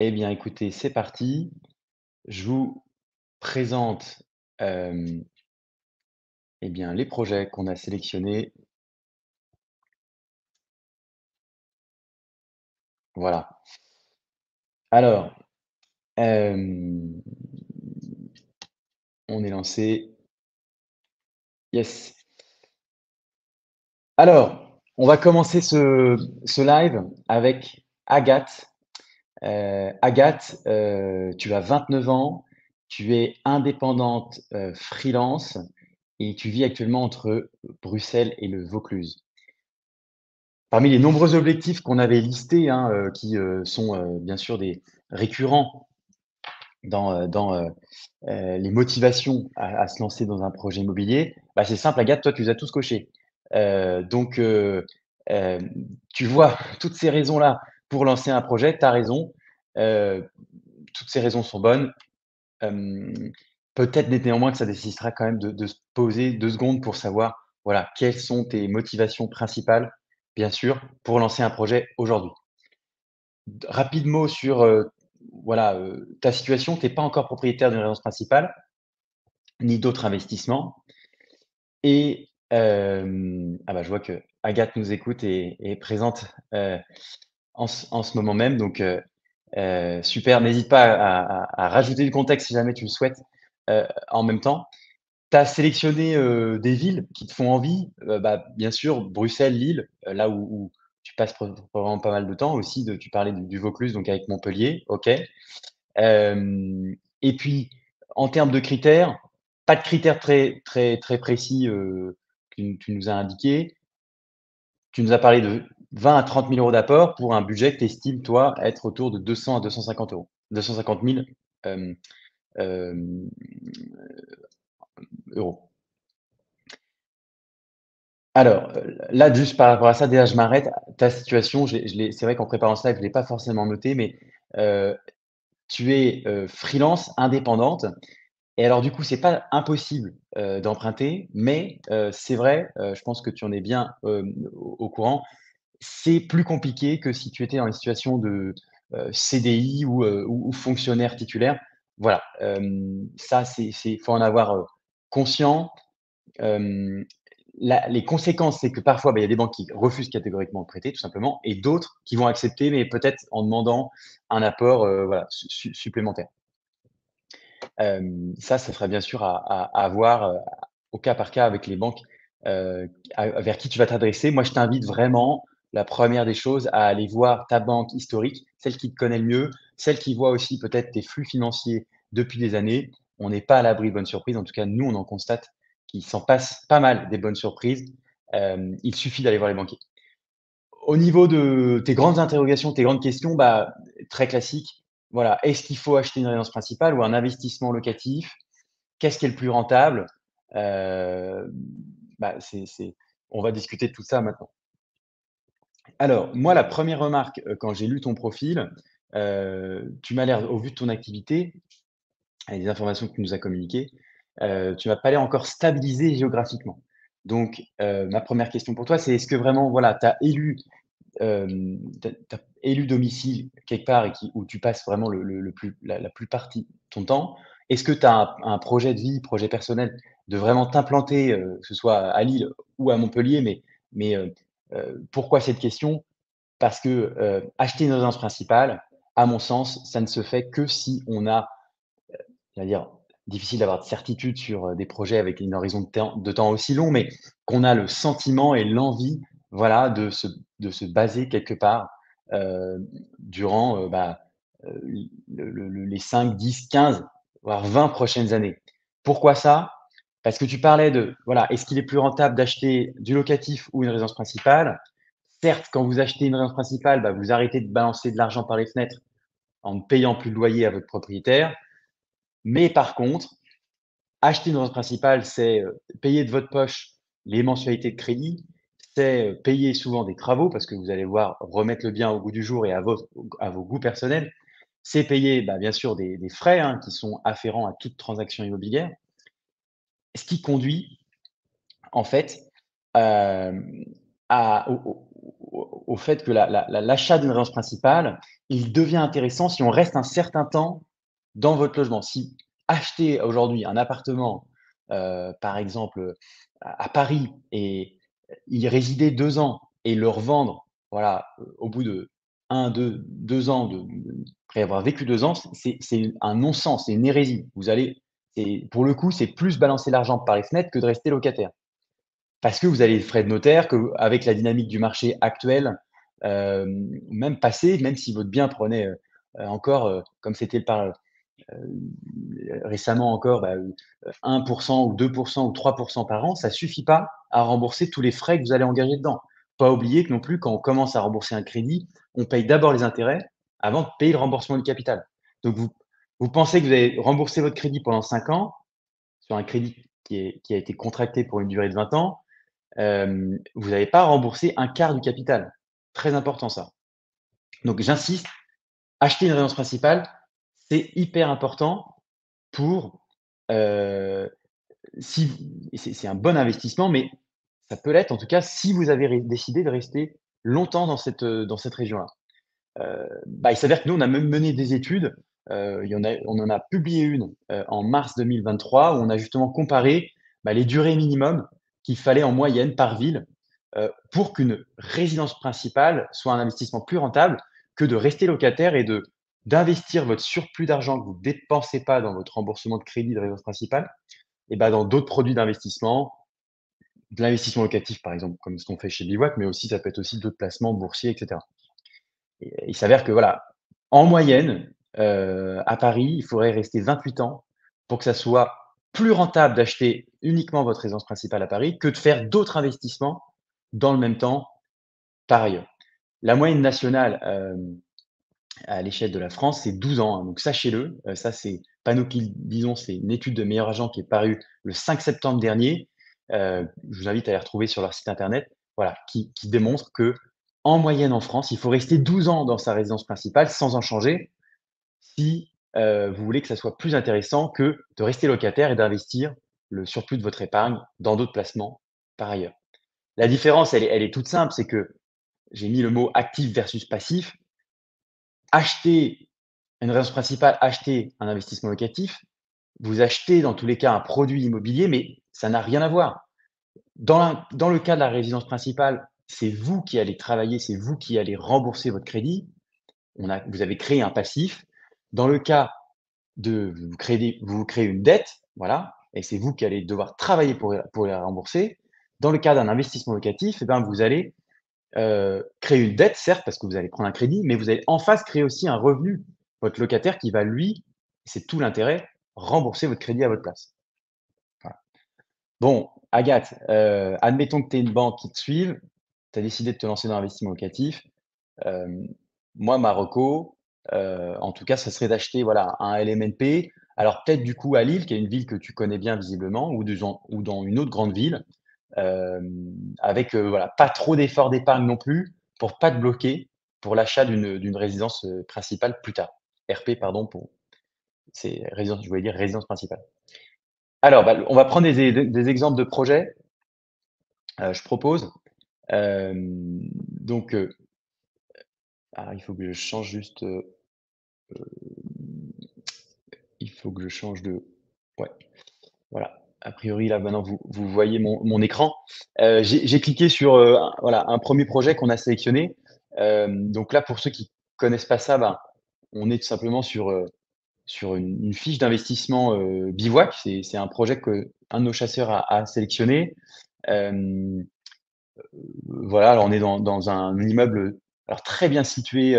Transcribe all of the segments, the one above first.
Eh bien, écoutez, c'est parti. Je vous présente, eh bien, les projets qu'on a sélectionnés. Voilà. Alors, on est lancé. Yes. Alors, on va commencer ce ce live avec Agathe. Heu, Agathe, heu, tu as 29 ans, tu es indépendante, heu, freelance et tu vis actuellement entre Bruxelles et le Vaucluse. Parmi les nombreux objectifs qu'on avait listés, hein, qui, sont, bien sûr des récurrents dans, les motivations à se lancer dans un projet immobilier, bah, c'est simple Agathe, toi tu les as tous cochés. Donc tu vois toutes ces raisons-là pour lancer un projet, tu as raison, heu, toutes ces raisons sont bonnes. Hem, peut-être né néanmoins que ça nécessitera quand même de se poser 2 secondes pour savoir, voilà, quelles sont tes motivations principales, bien sûr, pour lancer un projet aujourd'hui. Rapide mot sur, heu, voilà, ta situation, tu es pas encore propriétaire d'une résidence principale ni d'autres investissements et ah bah, je vois qu'Agathe nous écoute et présente, en ce en ce moment même donc heu heu, super. N'hésite pas à rajouter du contexte si jamais tu le souhaites, heu, en même temps. Tu as sélectionné, des villes qui te font envie, bah, bien sûr Bruxelles, Lille, là où tu passes probablement pas mal de temps aussi tu parlais du Vaucluse donc avec Montpellier, OK. Et puis en termes de critères, pas de critères très très très précis, que tu nous as indiqués. Tu nous as parlé de 20 à 30 000 € d'apport pour un budget que tu estimes toi être autour de 200 à 250 €. 250 000, hem, hem, euros. Alors, là juste par rapport à ça, déjà je m'arrête. Ta situation, c'est vrai qu'en préparant live, je l'ai pas forcément noté, mais heu, tu es, freelance, indépendante et alors du coup, c'est pas impossible, d'emprunter, mais c'est vrai, je pense que tu en es bien, au courant, c'est plus compliqué que si tu étais dans une situation de, heu, CDI ou heu, ou fonctionnaire titulaire. Voilà, ça c'est faut en avoir, heu, conscient. Les conséquences, c'est que parfois, bah, il y a des banques qui refusent catégoriquement de prêter tout simplement et d'autres qui vont accepter, mais peut-être en demandant un apport, voilà, su su supplémentaire. Ça, ça sera bien sûr à à voir, au cas par cas avec les banques, vers qui tu vas t'adresser. Moi, je t'invite vraiment, la 1re des choses, à aller voir ta banque historique, celle qui te connaît le mieux, celle qui voit aussi peut-être tes flux financiers depuis des années. On n'est pas à l'abri de bonnes surprises. En tout cas, nous, on en constate qu'il s'en passe pas mal des bonnes surprises. Hem, il suffit d'aller voir les banquiers. Au niveau de tes grandes interrogations, tes grandes questions, bah, très classique. Voilà, est-ce qu'il faut acheter une résidence principale ou un investissement locatif? Qu'est-ce qui est le plus rentable? Heu, bah, on va discuter de tout ça maintenant. Alors, moi, la 1re remarque, heu, quand j'ai lu ton profil, heu, tu m'as l'air, au vu de ton activité et des informations que tu nous as communiquées, heu, tu m'as pas l'air encore stabilisée géographiquement. Donc ma 1re question pour toi, c'est est-ce que vraiment, voilà, tu as élu, élu domicile quelque part et où tu passes vraiment la la plus partie de ton temps? Est-ce que tu as un projet de vie, projet personnel, de vraiment t'implanter, que ce soit à Lille ou à Montpellier? Mais pourquoi cette question? Parce que, acheter une résidence principale, à mon sens, ça ne se fait que si on a, heu, j'allais dire, difficile d'avoir de certitude sur, des projets avec une horizon de temps aussi long, mais qu'on a le sentiment et l'envie, voilà, de se de se baser quelque part, durant, bah, heu, le le le les 5-10-15 voire 20 prochaines années. Pourquoi ça? Parce que tu parlais de, voilà, est-ce qu'il est plus rentable d'acheter du locatif ou une résidence principale? Certes, quand vous achetez une résidence principale, bah, vous arrêtez de balancer de l'argent par les fenêtres en ne payant plus de loyer à votre propriétaire. Mais par contre, acheter une résidence principale, c'est, heu, payer de votre poche les mensualités de crédit, c'est, heu, payer souvent des travaux parce que vous allez voir remettre le bien au goût du jour et à vos goûts personnels. C'est payer, bah, bien sûr des des frais, hein, qui sont afférents à toute transaction immobilière. Ce qui conduit, en fait, à au fait que la la la l'achat d'une résidence principale il devient intéressant si on reste un certain temps dans votre logement. Si acheter aujourd'hui un appartement, heu, par exemple, à Paris et y résider 2 ans et le revendre, voilà, au bout de 1-2- 2 ans après avoir vécu 2 ans, c'est un non-sens, c'est une hérésie. Vous allez pour le coup, c'est plus balancer l'argent par les fenêtres que de rester locataire. Parce que vous avez les frais de notaire, qu'avec la dynamique du marché actuel, hem, même passé, même si votre bien prenait, heu heu, encore, comme c'était par récemment encore, bah, heu, 1% ou 2% ou 3% par an, ça suffit pas à rembourser tous les frais que vous allez engager dedans. Pas oublier que non plus, quand on commence à rembourser un crédit, on paye d'abord les intérêts avant de payer le remboursement du capital. Vous pensez que vous allez rembourser votre crédit pendant 5 ans, sur un crédit qui a été contracté pour une durée de 20 ans, hem, vous n'allez pas rembourser 1/4 du capital. Très important ça. Donc j'insiste, acheter une résidence principale, c'est hyper important pour, heu, si c'est un bon investissement, mais ça peut l'être en tout cas si vous avez décidé de rester longtemps dans cette, dans cette région-là. Heu, bah, il s'avère que nous, on a même mené des études, il y en a on en a publié une, heu, en mars 2023 où on a justement comparé, bah, les durées minimum qu'il fallait en moyenne par ville, heu, pour qu'une résidence principale soit un investissement plus rentable que de rester locataire et de d'investir votre surplus d'argent que vous dépensez pas dans votre remboursement de crédit de résidence principale et bah, dans d'autres produits d'investissement. De l'investissement locatif, par exemple, comme ce qu'on fait chez Bivouac, mais aussi ça peut être aussi d'autres placements boursiers et cetera. Et il s'avère que voilà, en moyenne, heu, à Paris, il faudrait rester 28 ans pour que ça soit plus rentable d'acheter uniquement votre résidence principale à Paris que de faire d'autres investissements dans le même temps par ailleurs. La moyenne nationale, hem, à l'échelle de la France, c'est 12 ans, hein, donc sachez-le. Heu, ça, c'est pas disons, c'est une étude de Meilleurs Agents qui est parue le 5 septembre dernier. Je vous invite à les retrouver sur leur site internet. Voilà, qui qui démontre qu'en moyenne en France, il faut rester 12 ans dans sa résidence principale sans en changer si, vous voulez que ça soit plus intéressant que de rester locataire et d'investir le surplus de votre épargne dans d'autres placements par ailleurs. La différence, elle est elle est toute simple, c'est que j'ai mis le mot actif versus passif. Acheter une résidence principale, acheter un investissement locatif, vous achetez dans tous les cas un produit immobilier, mais ça n'a rien à voir. Dans dans le cas de la résidence principale, c'est vous qui allez travailler, c'est vous qui allez rembourser votre crédit. Vous avez créé un passif. Dans le cas de vous créez vous créez une dette, voilà, et c'est vous qui allez devoir travailler pour pour la rembourser. Dans le cas d'un investissement locatif, et ben, vous allez, heu, créer une dette, certes, parce que vous allez prendre un crédit, mais vous allez en face créer aussi un revenu. Votre locataire qui va lui, c'est tout l'intérêt, rembourser votre crédit à votre place. Bon, Agathe, heu, admettons que tu aies une banque qui te suive, tu as décidé de te lancer dans l'investissement locatif. Hem, moi, ma heu, en tout cas, ça serait d'acheter, voilà, un LMNP. Alors peut-être du coup à Lille, qui est une ville que tu connais bien visiblement ou dans une autre grande ville, hem, avec, heu, voilà, pas trop d'efforts d'épargne non plus, pour pas te bloquer pour l'achat d'une résidence, principale plus tard. RP pardon pour c'est résidence je voulais dire résidence principale. Alors, bah, on va prendre des exemples de projets. Je propose, donc, alors il faut que je change juste, il faut que je change de voilà. A priori là maintenant vous vous voyez mon écran. Heu, j'ai cliqué sur, heu, un 1er projet qu'on a sélectionné. Donc là pour ceux qui connaissent pas ça, ben, on est tout simplement sur, une fiche d'investissement, Bivouac. C'est un projet qu'un de nos chasseurs a sélectionné. Voilà, alors on est dans un immeuble, très bien situé,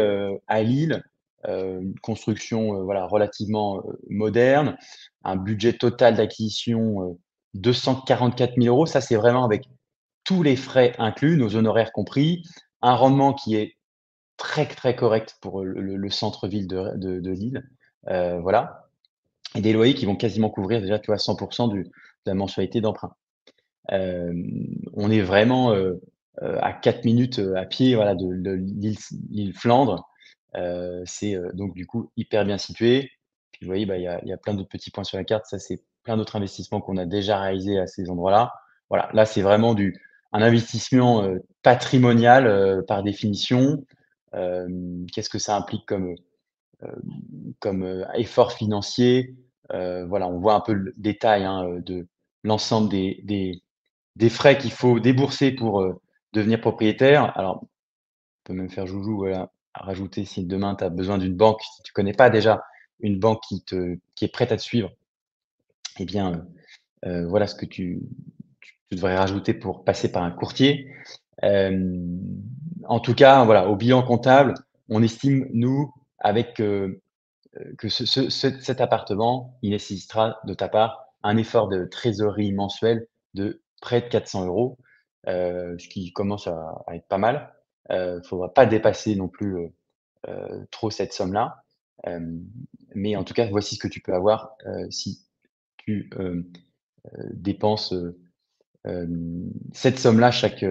à Lille, une construction, heu, voilà, relativement, heu, moderne. Un budget total d'acquisition, heu, 244 000 €. Ça, c'est vraiment avec tous les frais inclus, nos honoraires compris. Un rendement qui est très, très correct pour le le le centre-ville de de Lille. Voilà et des loyers qui vont quasiment couvrir déjà, tu vois, 100 du de la mensualité d'emprunt. On est vraiment, à 4 minutes, à pied, voilà, de de l'île Flandre. C'est, donc du coup hyper bien situé. Puis vous voyez, bah, il y a y a plein d'autres petits points sur la carte. Ça, c'est plein d'autres investissements qu'on a déjà réalisés à ces endroits-là. Voilà, là, c'est vraiment du un investissement, patrimonial, par définition. Qu'est-ce que ça implique comme, comme, effort financier? Voilà, on voit un peu le détail, hein, de l'ensemble des des des frais qu'il faut débourser pour, devenir propriétaire. Alors, on peut même faire joujou, voilà, rajouter si demain tu as besoin d'une banque, si tu connais pas déjà une banque qui te qui est prête à te suivre et bien, heu heu, voilà ce que tu tu devrais rajouter pour passer par un courtier. Hem, en tout cas, voilà, au bilan comptable, on estime, nous, avec, heu, que ce ce cet appartement, il nécessitera de ta part un effort de trésorerie mensuel de près de 400 €, heu, ce qui commence à être pas mal. Heu, faudra pas dépasser non plus, trop cette somme-là. Mais en tout cas, voici ce que tu peux avoir, si tu, dépenses, cette somme-là chaque,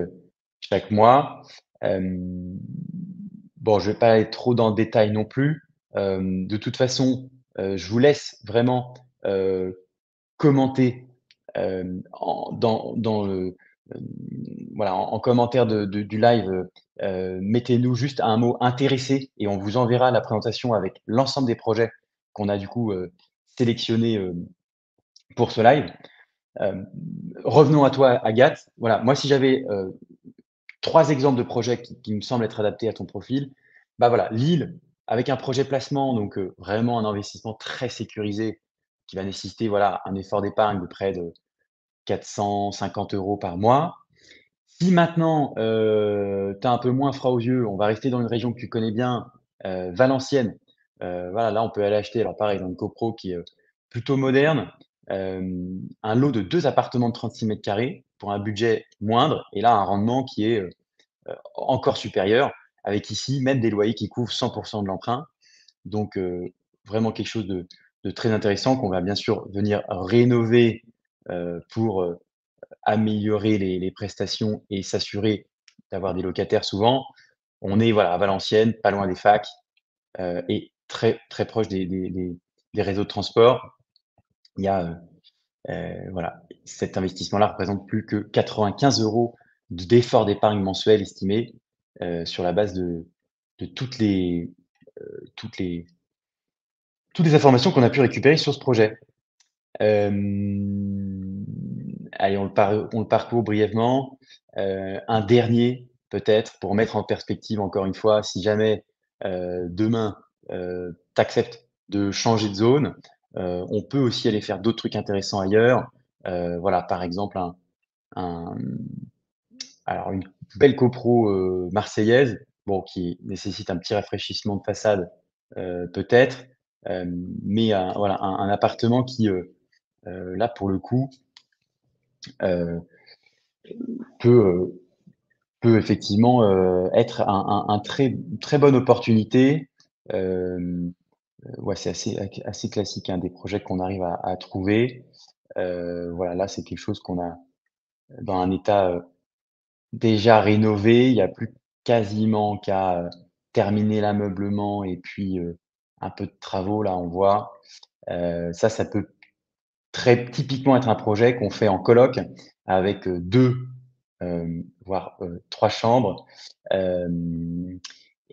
chaque mois. Bon, je vais pas aller trop dans le détail non plus. De toute façon, je vous laisse vraiment, commenter, en dans dans le, voilà, en en commentaire du live, heu, mettez-nous juste un mot «intéressé» et on vous enverra la présentation avec l'ensemble des projets qu'on a du coup, heu, sélectionnés, hem, pour ce live. Revenons à toi, Agathe. Voilà, moi, si j'avais, 3 exemples de projets qui qui me semblent être adaptés à ton profil, bah, voilà, Lille avec un projet placement, donc vraiment un investissement très sécurisé qui va nécessiter, voilà, un effort d'épargne de près de 450 € par mois. Si maintenant, heu, tu as un peu moins froid aux yeux, on va rester dans une région que tu connais bien, heu, Valenciennes. Heu, voilà, là, on peut aller acheter, alors pareil, dans une copro qui est, plutôt moderne, un lot de 2 appartements de 36 mètres carrés pour un budget moindre et là, un rendement qui est, encore supérieur, avec ici même des loyers qui couvrent 100% de l'emprunt. Donc vraiment quelque chose de très intéressant qu'on va bien sûr venir rénover, pour, heu, améliorer les prestations et s'assurer d'avoir des locataires souvent. On est, voilà, à Valenciennes, pas loin des facs, heu et très, très proche des des réseaux de transport. Il y a, voilà, cet investissement-là représente plus que 95 € d d'effort d'épargne mensuel estimé, sur la base de de toutes les, toutes les toutes les informations qu'on a pu récupérer sur ce projet. Hem, allez, on le par parcourt brièvement. Heu, un dernier peut-être pour mettre en perspective encore une fois, si jamais, heu, demain, tu acceptes de changer de zone, on peut aussi aller faire d'autres trucs intéressants ailleurs. Voilà, par exemple alors une belle copro, marseillaise, bon qui nécessite un petit rafraîchissement de façade, peut-être, mais voilà, un appartement qui, là pour le coup heu, peut, heu, peut effectivement, être un très très bonne opportunité. Ouais, c'est assez assez classique, hein, des projets qu'on arrive à trouver. Voilà, là, c'est quelque chose qu'on a dans un état, déjà rénové. Il y a plus quasiment qu'à, terminer l'ameublement et puis, un peu de travaux, là, on voit. Ça, ça peut très typiquement être un projet qu'on fait en coloc avec, heu, 2, hem, voire, heu, 3 chambres.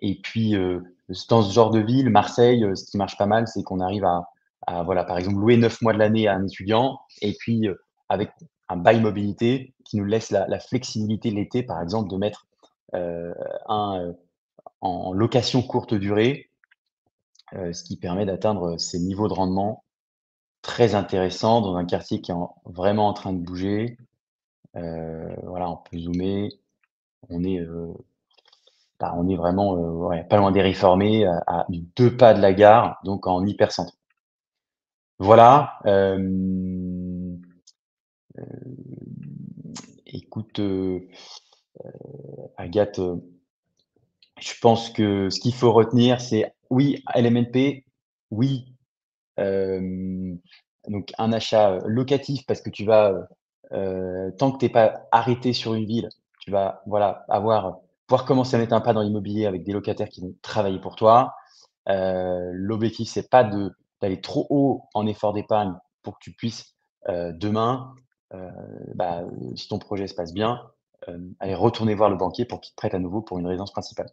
Et puis, dans ce genre de ville, Marseille, ce qui marche pas mal, c'est qu'on arrive à voilà, par exemple, louer 9 mois de l'année à un étudiant et puis, avec un bail mobilité qui nous laisse la la flexibilité l'été, par exemple, de mettre, un, en location courte durée. Ce qui permet d'atteindre ces niveaux de rendement très intéressants dans un quartier qui est en vraiment en train de bouger. Heu, voilà, on peut zoomer. On est, heu, bah, on est vraiment, ouais, pas loin des Réformés, à 2 pas de la gare, donc en hyper centre. Voilà, écoute, Agathe, je pense que ce qu'il faut retenir, c'est oui, LMNP, oui, donc un achat, locatif parce que tu vas, tant que tu es pas arrêté sur une ville, tu vas, voilà, avoir pouvoir commencer à mettre un pas dans l'immobilier avec des locataires qui vont travailler pour toi. L'objectif, c'est pas d'aller trop haut en effort d'épargne pour que tu puisses, demain, bah, si ton projet se passe bien, aller retourner voir le banquier pour qu'il te prête à nouveau pour une résidence principale.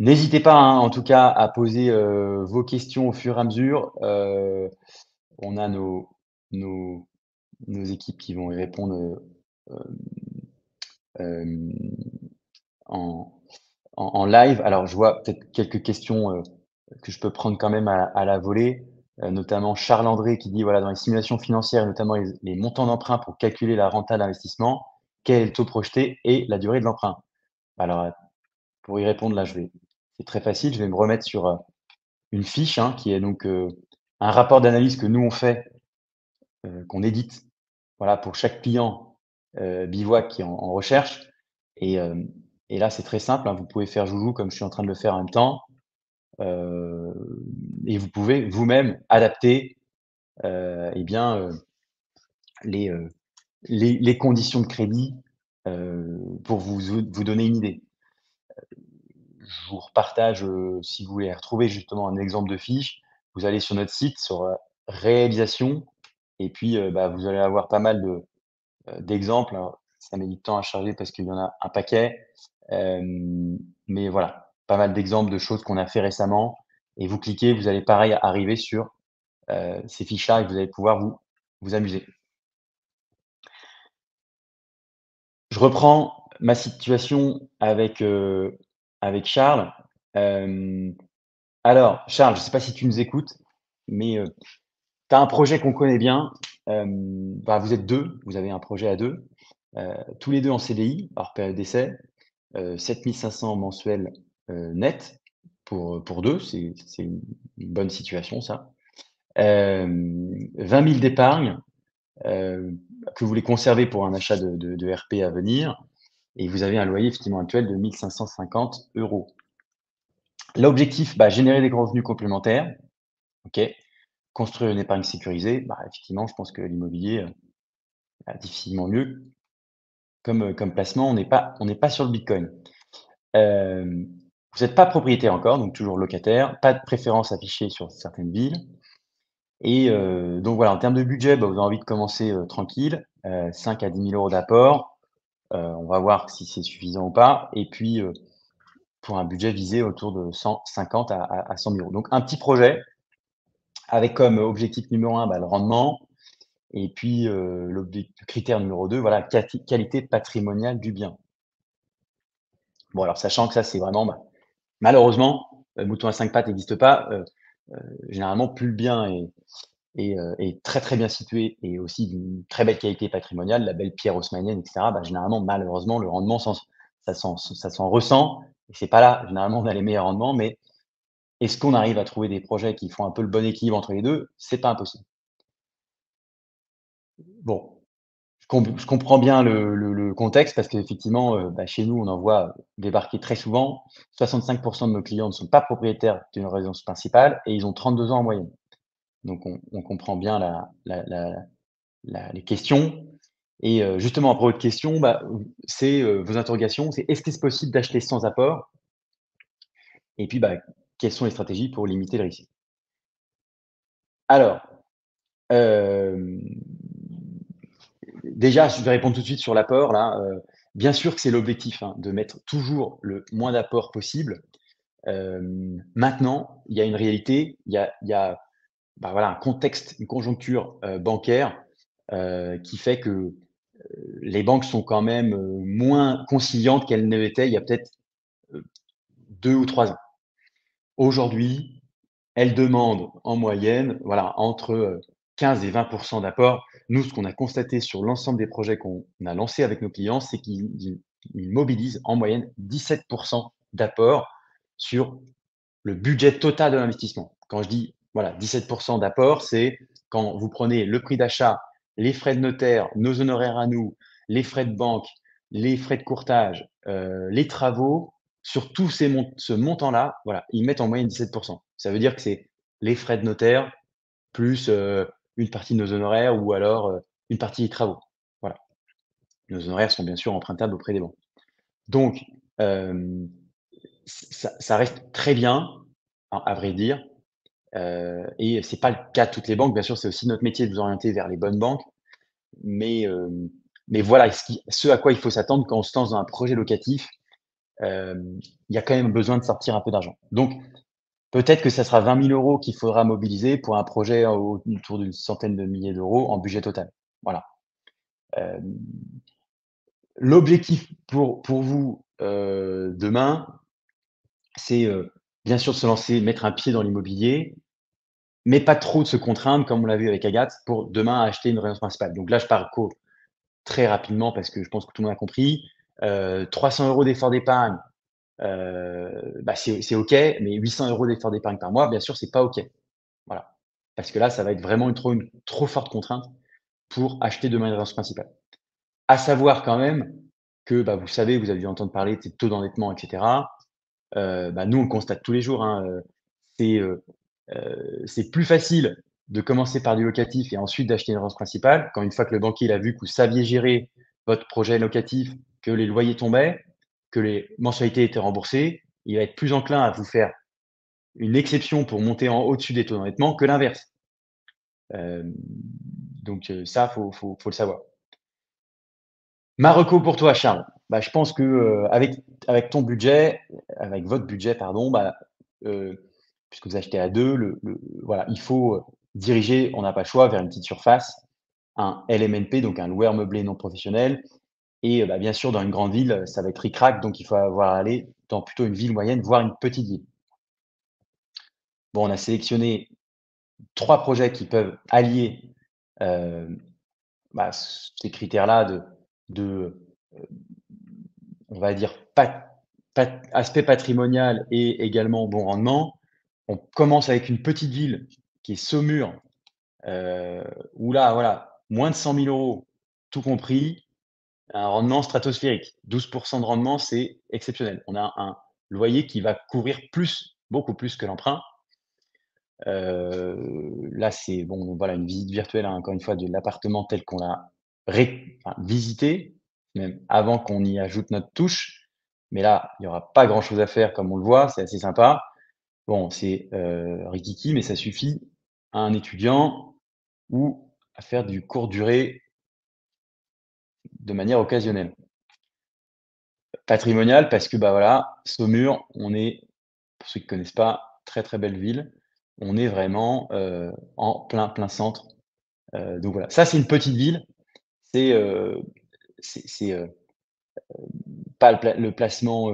N'hésitez pas, hein, en tout cas, à poser, heu, vos questions au fur et à mesure. Heu, on a nos équipes qui vont y répondre, heu, hem, en live. Alors, je vois peut-être quelques questions, que je peux prendre quand même à la volée, notamment Charles André qui dit: «Voilà, dans les simulations financières, notamment les montants d'emprunt pour calculer la renta d'investissement, quel est le taux projeté et la durée de l'emprunt?» alors, pour y répondre, là, je vais c'est très facile, je vais me remettre sur, heu, une fiche, hein, qui est donc, heu, un rapport d'analyse que nous on fait, heu, qu'on édite, voilà, pour chaque client, Bivouac qui est en recherche. Et là, c'est très simple, hein, vous pouvez faire joujou comme je suis en train de le faire en même temps, et vous pouvez vous-même adapter, et bien, les, conditions de crédit, pour vous donner une idée. Je vous repartage, heu, si vous voulez retrouver justement un exemple de fiche, vous allez sur notre site, sur, heu, réalisation et puis, heu, bah, vous allez avoir pas mal d'exemples. Ça met du temps à charger parce qu'il y en a un paquet, mais voilà, pas mal d'exemples de choses qu'on a fait récemment et vous cliquez, vous allez pareil arriver sur, ces fiches-là et vous allez pouvoir vous vous amuser. Je reprends ma situation avec, avec Charles. Hem, alors Charles, je ne sais pas si tu nous écoutes, mais, heu, tu as un projet qu'on connaît bien. Hem, bah, vous êtes 2, vous avez un projet à 2, heu, tous les 2 en CDI, hors période d'essai, heu, 7 500 mensuels, net pour, pour 2, c'est une bonne situation ça. Hem, 20 000 d'épargne, que vous voulez conserver pour un achat de RP à venir et vous avez un loyer effectivement actuel de 1 550 €. L'objectif, bah, générer des revenus complémentaires. Construire une épargne sécurisée, bah, effectivement, je pense que l'immobilier, heu, bah, difficilement mieux comme, heu, comme placement. On n'est pas pas sur le bitcoin. Hem, vous êtes pas propriétaire encore, donc toujours locataire, pas de préférence affichée sur certaines villes et donc voilà, en termes de budget, vous avez envie de commencer, tranquille, heu, 5 à 10 000 € d'apport. Heu, on va voir si c'est suffisant ou pas et puis, heu, pour un budget visé autour de 150 à à à 100 000 €. Donc un petit projet avec comme objectif numéro 1, bah, le rendement et puis, heu, l'objec critère numéro 2, voilà, qualité patrimoniale du bien. Bon alors sachant que ça, c'est vraiment, bah, malheureusement, heu, mouton à 5 pattes n'existe pas, généralement plus le bien est heu, est très, très bien situé et aussi d'une très belle qualité patrimoniale, la belle pierre haussmannienne et cetera, bah, généralement, malheureusement, le rendement ça s'en ressent et c'est pas là, généralement, on a les meilleurs rendements, mais est-ce qu'on arrive à trouver des projets qui font un peu le bon équilibre entre les 2? C'est pas impossible. Bon, je com je comprends bien le contexte parce qu'effectivement, heu, bah, chez nous, on en voit débarquer très souvent. 65% de nos clients ne sont pas propriétaires d'une résidence principale et ils ont 32 ans en moyenne. Donc on comprend bien les questions et heu, justement à propos de questions, bah, c'est, heu, vos interrogations, c'est: «Est-ce que c'est possible d'acheter sans apport?» et puis, bah, quelles sont les stratégies pour limiter le risque? Alors, hem Déjà, je vais répondre tout de suite sur l'apport là, bien sûr que c'est l'objectif, hein, de mettre toujours le moins d'apport possible. Maintenant, il y a une réalité, il y a, bah, voilà, un contexte, une conjoncture, heu, bancaire, heu, qui fait que, heu, les banques sont quand même, moins conciliantes qu'elles ne l'étaient il y a peut-être, heu, 2 ou 3 ans. Aujourd'hui, elles demandent en moyenne, voilà, entre, heu, 15 et 20% d'apport. Nous, ce qu'on a constaté sur l'ensemble des projets qu'on a lancés avec nos clients, c'est qu'ils ils ils mobilisent en moyenne 17% d'apport sur le budget total de l'investissement. Quand je dis, voilà, 17% d'apport, c'est quand vous prenez le prix d'achat, les frais de notaire, nos honoraires à nous, les frais de banque, les frais de courtage, heu, les travaux, sur tous ces mont ce montant-là, voilà, ils mettent en moyenne 17% Ça veut dire que c'est les frais de notaire plus, heu, une partie de nos honoraires ou alors, heu, une partie des travaux. Voilà. Nos honoraires sont bien sûr empruntables auprès des banques. Donc, ça reste très bien, à vrai dire, heu et c'est pas le cas de toutes les banques. Bien sûr, c'est aussi notre métier de vous orienter vers les bonnes banques. Mais, hem, mais voilà, ce ce à quoi il faut s'attendre quand on se lance dans un projet locatif, hem, il y a quand même besoin de sortir un peu d'argent. Donc peut-être que ça sera 20 000 € qu'il faudra mobiliser pour un projet au autour d'une centaine de milliers d'euros en budget total. Voilà. L'objectif pour pour vous, demain, c'est, bien sûr de se lancer, mettre un pied dans l'immobilier, mais pas trop de se contraindre comme on l'a vu avec Agathe pour demain acheter une résidence principale. Donc là, je parcours très rapidement parce que je pense que tout le monde a compris. Heu, 300 € d'effort d'épargne, heu, bah, c'est OK, mais 800 € d'effort d'épargne par mois, bien sûr, c'est pas OK. Voilà. Parce que là, ça va être vraiment une trop une trop forte contrainte pour acheter demain une résidence principale. À savoir quand même que, bah, vous savez, vous avez dû entendre parler de taux d'endettement et cetera. Heu, bah, nous, on le constate tous les jours, hein, c'est, c'est plus facile de commencer par du locatif et ensuite d'acheter une résidence principale, quand une fois que le banquier, il a vu que vous saviez gérer votre projet locatif, que les loyers tombaient, que les mensualités étaient remboursées, il va être plus enclin à vous faire une exception pour monter en au-dessus des taux d'endettement que l'inverse. Hem, donc heu, ça, faut faut le savoir. Ma reco pour toi, Charles, bah, je pense que, avec ton budget, avec votre budget, pardon, bah, puisque vous achetez à 2, le le voilà, il faut, heu, diriger, on n'a pas le choix, vers une petite surface, un LMNP, donc un loueur meublé non professionnel et heu, bah, bien sûr, dans une grande ville, ça va être ric-rac, donc il faut avoir aller dans plutôt une ville moyenne, voire une petite ville. Bon, on a sélectionné 3 projets qui peuvent allier, hem, bah, ces critères-là de on va dire aspect patrimonial et également bon rendement. On commence avec une petite ville qui est Saumur, heu, où là, voilà, moins de 100 000 €, tout compris, un rendement stratosphérique. 12% de rendement, c'est exceptionnel. On a un loyer qui va couvrir plus, beaucoup plus que l'emprunt. Heu, là, c'est bon, voilà, une visite virtuelle, hein, encore une fois, de l'appartement tel qu'on l'a visité, même avant qu'on y ajoute notre touche. Mais là, il y aura pas grand chose à faire comme on le voit, c'est assez sympa. Bon, c'est, heu, rikiki, mais ça suffit à un étudiant ou à faire du courte durée de manière occasionnelle. Patrimonial parce que, bah, voilà, Saumur, on est, pour ceux qui connaissent pas, très, très belle ville. On est vraiment, heu, en plein, plein centre. Heu, donc voilà, ça, c'est une petite ville. C'est, heu, c'est c'est, heu, pas le pla le placement,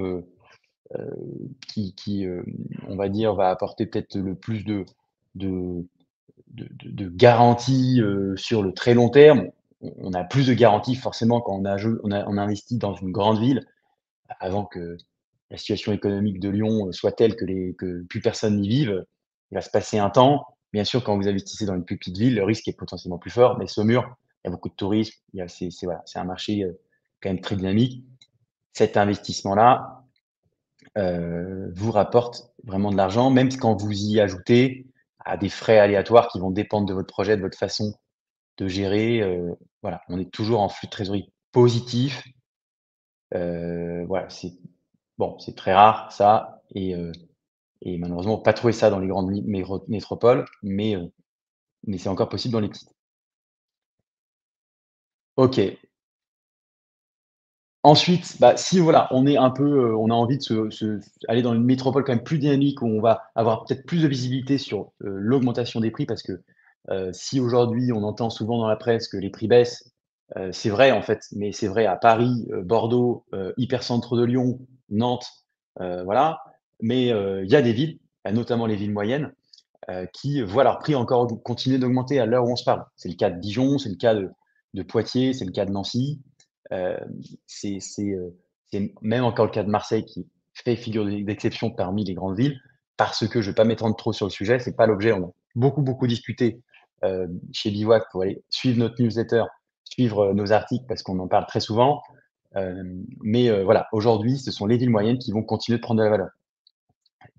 qui hem, on va dire, va apporter peut-être le plus de de de de garanties, heu, sur le très long terme. On a plus de garanties forcément quand on a dans une grande ville, avant que la situation économique de Lyon soit telle que plus personne n'y vive. Il va se passer un temps. Bien sûr, quand vous investissez dans une plus petite ville, le risque est potentiellement plus fort, mais Saumur, il y a beaucoup de tourisme, c'est un marché, quand même très dynamique. Cet investissement-là, heu, vous rapporte vraiment de l'argent, même quand vous y ajoutez à des frais aléatoires qui vont dépendre de votre projet, de votre façon de gérer, heu, voilà, on est toujours en flux de trésorerie positif. Heu, voilà, c'est bon, c'est très rare ça et heu et malheureusement, on pas trouver ça dans les grandes métropoles, mais mais c'est encore possible dans les petites. OK. Ensuite, bah, si voilà, on est un peu, heu, on a envie de se se aller dans une métropole quand même plus dynamique, où on va avoir peut-être plus de visibilité sur, heu, l'augmentation des prix parce que, heu, si aujourd'hui on entend souvent dans la presse que les prix baissent, heu, c'est vrai en fait, mais c'est vrai à Paris, heu, Bordeaux, heu, hypercentre de Lyon, Nantes, heu, voilà. Mais, heu, il y a des villes, notamment les villes moyennes, heu, qui voient leurs prix encore continuer d'augmenter à l'heure où on se parle. C'est le cas de Dijon, c'est le cas de de Poitiers, c'est le cas de Nancy. Hem, c'est c'est même encore le cas de Marseille qui fait figure d'e d'exception parmi les grandes villes, parce que je vais pas m'étendre trop sur le sujet, c'est pas l'objet. On a beaucoup, beaucoup discuté, hem, chez Bivouac pour aller suivre notre newsletter, suivre, nos articles parce qu'on en parle très souvent. Mais, voilà, aujourd'hui, ce sont les villes moyennes qui vont continuer de prendre de la valeur.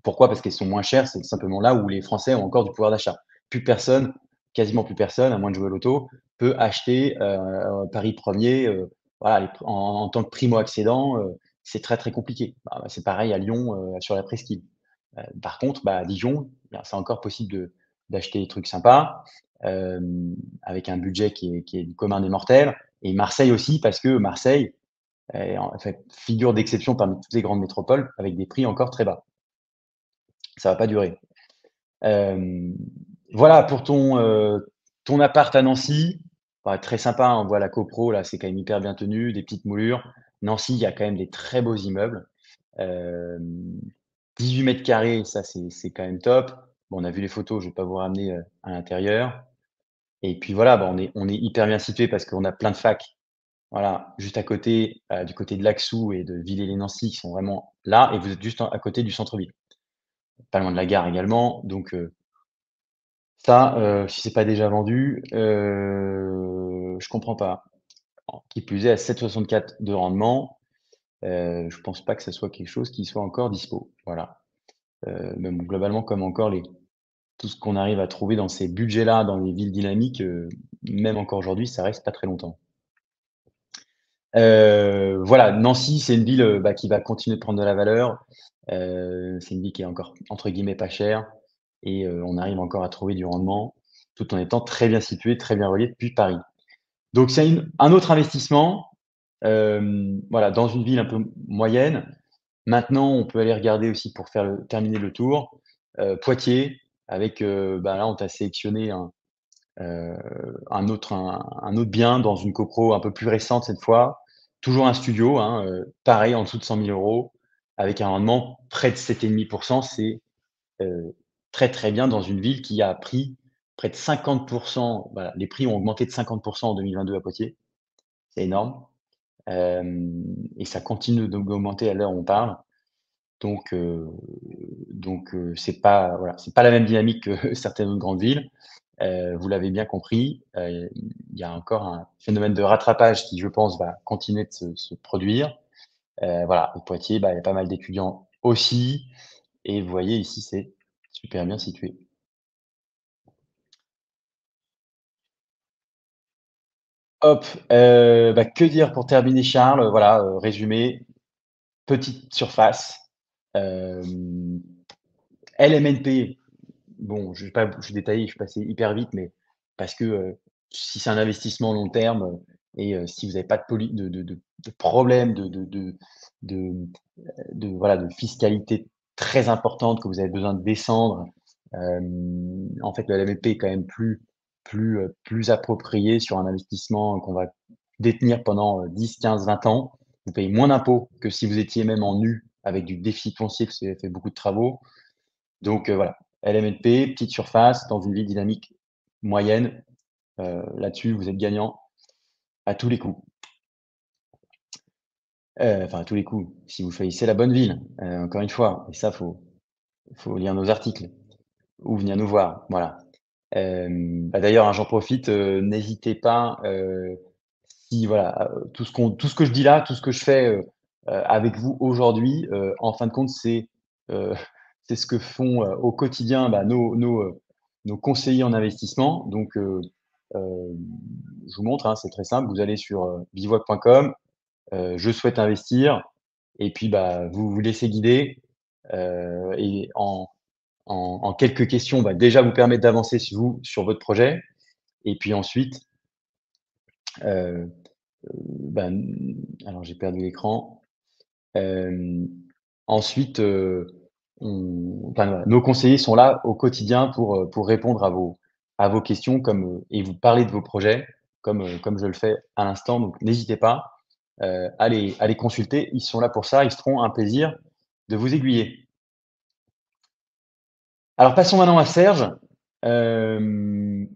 Pourquoi? Parce qu'elles sont moins chères, c'est simplement là où les Français ont encore du pouvoir d'achat. Plus personne, quasiment plus personne, à moins de jouer au loto, peut acheter, Paris 1er, heu, voilà, en tant que primo-accédant, heu, c'est très, très compliqué. Bah, c'est pareil à Lyon, heu, sur la presqu'île. Heu, par contre, bah, à Dijon, bah, c'est encore possible d'acheter des trucs sympas, avec un budget qui est commun des mortels et Marseille aussi parce que Marseille fait figure d'exception parmi toutes les grandes métropoles avec des prix encore très bas. Ça va pas durer. Voilà pour ton, ton appart à Nancy, bah, très sympa, hein, on voit la copro là, c'est quand même hyper bien tenu, des petites moulures. Nancy, il y a quand même des très beaux immeubles. Hem, 18 mètres carrés, ça c'est quand même top. Bon, on a vu les photos, je vais pas vous ramener, heu, à l'intérieur et puis voilà, bah, on est on est hyper bien situé parce qu'on a plein de facs, voilà, juste à côté, heu, du côté de Laxou et de Villers-lès-Nancy qui sont vraiment là et vous êtes juste à côté du centre-ville. Pas loin de la gare également, donc heu ça, heu, si c'est pas déjà vendu, heu, je comprends pas. Qui plus est à 7,64 de rendement, heu, je pense pas que ça soit quelque chose qui soit encore dispo, voilà. Heu, même globalement comme encore les tout ce qu'on arrive à trouver dans ces budgets-là, dans les villes dynamiques, heu, même encore aujourd'hui, ça reste pas très longtemps. Heu, voilà, Nancy, c'est une ville, bah, qui va continuer de prendre de la valeur. C'est une ville qui est encore, entre guillemets «pas chère» et heu, on arrive encore à trouver du rendement, tout en étant très bien situé, très bien relié depuis Paris. Donc c'est un autre investissement, hem, voilà, dans une ville un peu moyenne. Maintenant, on peut aller regarder aussi pour faire le terminer le tour, heu, Poitiers avec, bah, là, on t'a sélectionné un, autre un autre bien dans une copro un peu plus récente cette fois. Toujours un studio, hein, pareil en dessous de 100 000 € avec un rendement près de 7,5% C'est, très, très bien dans une ville qui a pris près de 50 voilà, les prix ont augmenté de 50% en 2022 à Poitiers. C'est énorme, hem et ça continue d'augmenter à l'heure où on parle. Donc heu donc heu, c'est pas voilà, c'est pas la même dynamique que certaines autres grandes villes. Heu, vous l'avez bien compris, il y a encore un phénomène de rattrapage qui, je pense, va continuer de se produire. Voilà, et Poitiers, bah, il y a pas mal d'étudiants aussi et vous voyez ici, c'est super bien situé. Hop, heu, bah, que dire pour terminer Charles? Voilà, heu, résumé, petite surface, hem, LMNP Bon, je vais pas je vais détailler, je suis passé hyper vite, mais parce que, si c'est un investissement long terme, et si vous avez pas de problème de fiscalité très importante, que vous avez besoin de descendre, en fait, le LMNP est quand même plus plus, plus approprié sur un investissement qu'on va détenir pendant, heu, 10-15-20 ans. Vous payez moins d'impôts que si vous étiez même en nu avec du déficit foncier, parce que vous avez fait beaucoup de travaux. Donc voilà, LMNP, petite surface, dans une ville dynamique moyenne, là-dessus, vous êtes gagnant à tous les coups. Heu, enfin à tous les coups, si vous choisissez la bonne ville, heu, encore une fois et ça faut faut lire nos articles ou venir nous voir, voilà. Hem, bah, d'ailleurs, hein, j'en profite, n'hésitez pas, si voilà, tout ce tout ce que je dis là, tout ce que je fais, avec vous aujourd'hui, en fin de compte, c'est, ce que font, au quotidien, bah, nos nos, nos conseillers en investissement. Donc, je vous montre, hein, c'est très simple. Vous allez sur, bivouac.com, je souhaite investir et puis, bah, vous vous laissez guider, et en quelques questions, bah, déjà vous permettre d'avancer su vous, sur votre projet et puis ensuite, bah, alors j'ai perdu l'écran. Ensuite, nos conseillers sont là au quotidien pour, répondre à vos questions et vous parler de vos projets comme, comme je le fais à l'instant. Donc n'hésitez pas, les à les consulter. Ils sont là pour ça, ils se feront un plaisir de vous aiguiller. Alors passons maintenant à Serge. Hem,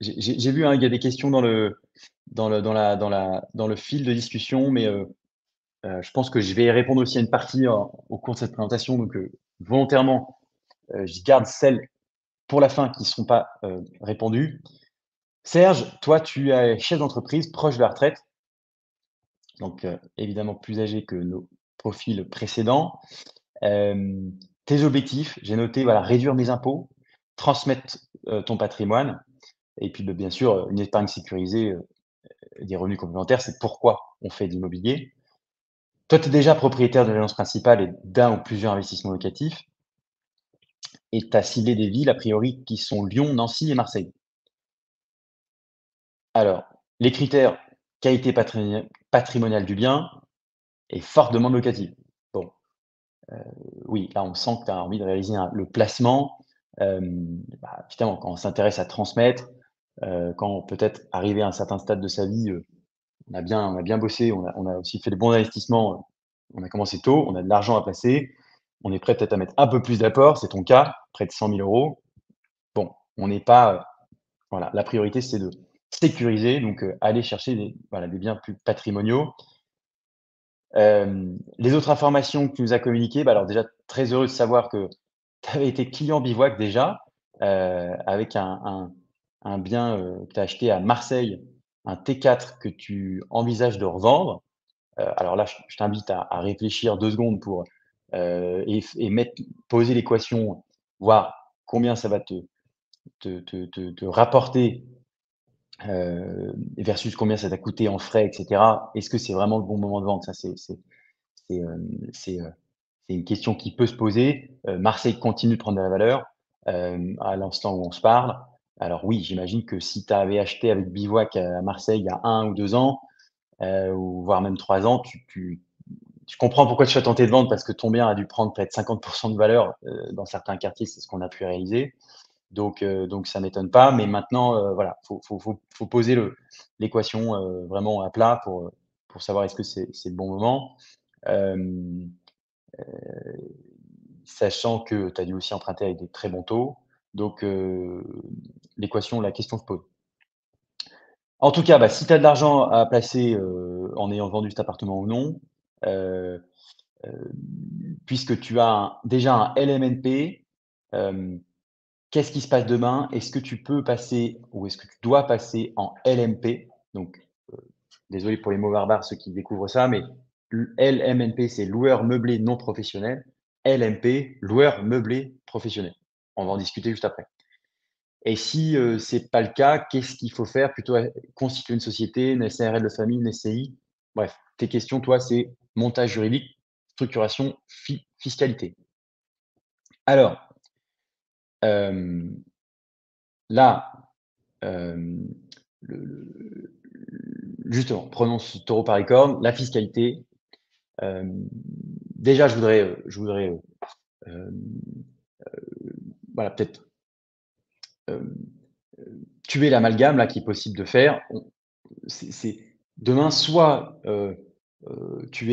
j'ai vu, hein, il y a des questions dans le dans le dans la dans la dans le fil de discussion, mais heu, je pense que je vais répondre aussi à une partie au cours de cette présentation. Donc volontairement, je garde celles pour la fin qui ne seront pas, répondues. Serge, toi, tu es chef d'entreprise proche de la retraite, donc heu, évidemment plus âgé que nos profils précédents. Tes objectifs, j'ai noté, voilà, réduire mes impôts, transmettre, heu, ton patrimoine et puis, bah, bien sûr, heu, une épargne sécurisée, des revenus complémentaires. C'est pourquoi on fait de l'immobilier. Toi, tu es déjà propriétaire de l'agence principale et d'un ou plusieurs investissements locatifs et tu as ciblé des villes, a priori, qui sont Lyon, Nancy et Marseille. Alors, les critères, qualité patrimonia patrimoniale du bien, et forte demande locative. Bon, heu, oui, là, on sent que tu as envie de réaliser le placement. Hem, bah, évidemment, quand on s'intéresse à transmettre, heu, quand peut-être arrivé à un certain stade de sa vie, heu, on a bien on a bien bossé, on a aussi fait de bons investissements, on a commencé tôt, on a de l'argent à placer, on est prêt peut-être à mettre un peu plus d'apport, c'est ton cas, près de 100 000 €. Bon, on n'est pas, voilà, la priorité, c'est de sécuriser, donc heu, aller chercher des voilà, des biens plus patrimoniaux. Hem, les autres informations que tu nous as communiquées, bah, alors déjà très heureux de savoir que tu avais été client bivouac déjà, heu, avec un un bien, que tu as acheté à Marseille, un T4 que tu envisages de revendre. Alors là, je t'invite à réfléchir 2 secondes pour, et mettre poser l'équation, voir combien ça va te te te rapporter, heu, versus combien ça t'a coûté en frais et cetera. Est-ce que c'est vraiment le bon moment de vendre? Ça, c'est heu, c'est une question qui peut se poser. Heu, Marseille continue de prendre de la valeur, hem, à l'instant où on se parle. Alors oui, j'imagine que si tu avais acheté avec bivouac à Marseille il y a 1 ou 2 ans, heu, ou voire même 3 ans, tu tu tu comprends pourquoi tu sois tenté de vendre parce que ton bien a dû prendre peut-être 50% de valeur, dans certains quartiers, c'est ce qu'on a pu réaliser. Donc heu, donc ça m'étonne pas, mais maintenant, heu, voilà, faut faut faut poser l'équation, heu, vraiment à plat pour, pour savoir est-ce que c'est le bon moment. Hem, heu, sachant que tu as dû aussi emprunter avec des très bons taux, donc l'équation la question se pose. En tout cas, bah, si tu as de l'argent à placer, en ayant vendu cet appartement ou non, puisque tu as déjà un LMNP, qu'est-ce qui se passe demain? Est-ce que tu peux passer ou est-ce que tu dois passer en LMP? Donc, heu, désolé pour les mots barbares, ceux qui découvrent ça, mais LMNP, c'est loueur meublé non professionnel. LMP, loueur meublé professionnel. On va en discuter juste après. Et si, heu, c'est pas le cas, qu'est-ce qu'il faut faire? Plutôt, constituer une société, une SARL de famille, une SCI? Bref, tes questions, toi, c'est montage juridique, structuration, fi fiscalité. Alors, hem, là, le justement, prenons taureau par la fiscalité. Hem, déjà, je voudrais, je voudrais, voilà, peut-être, tuer l'amalgame là qui est possible de faire. C'est demain, soit, tu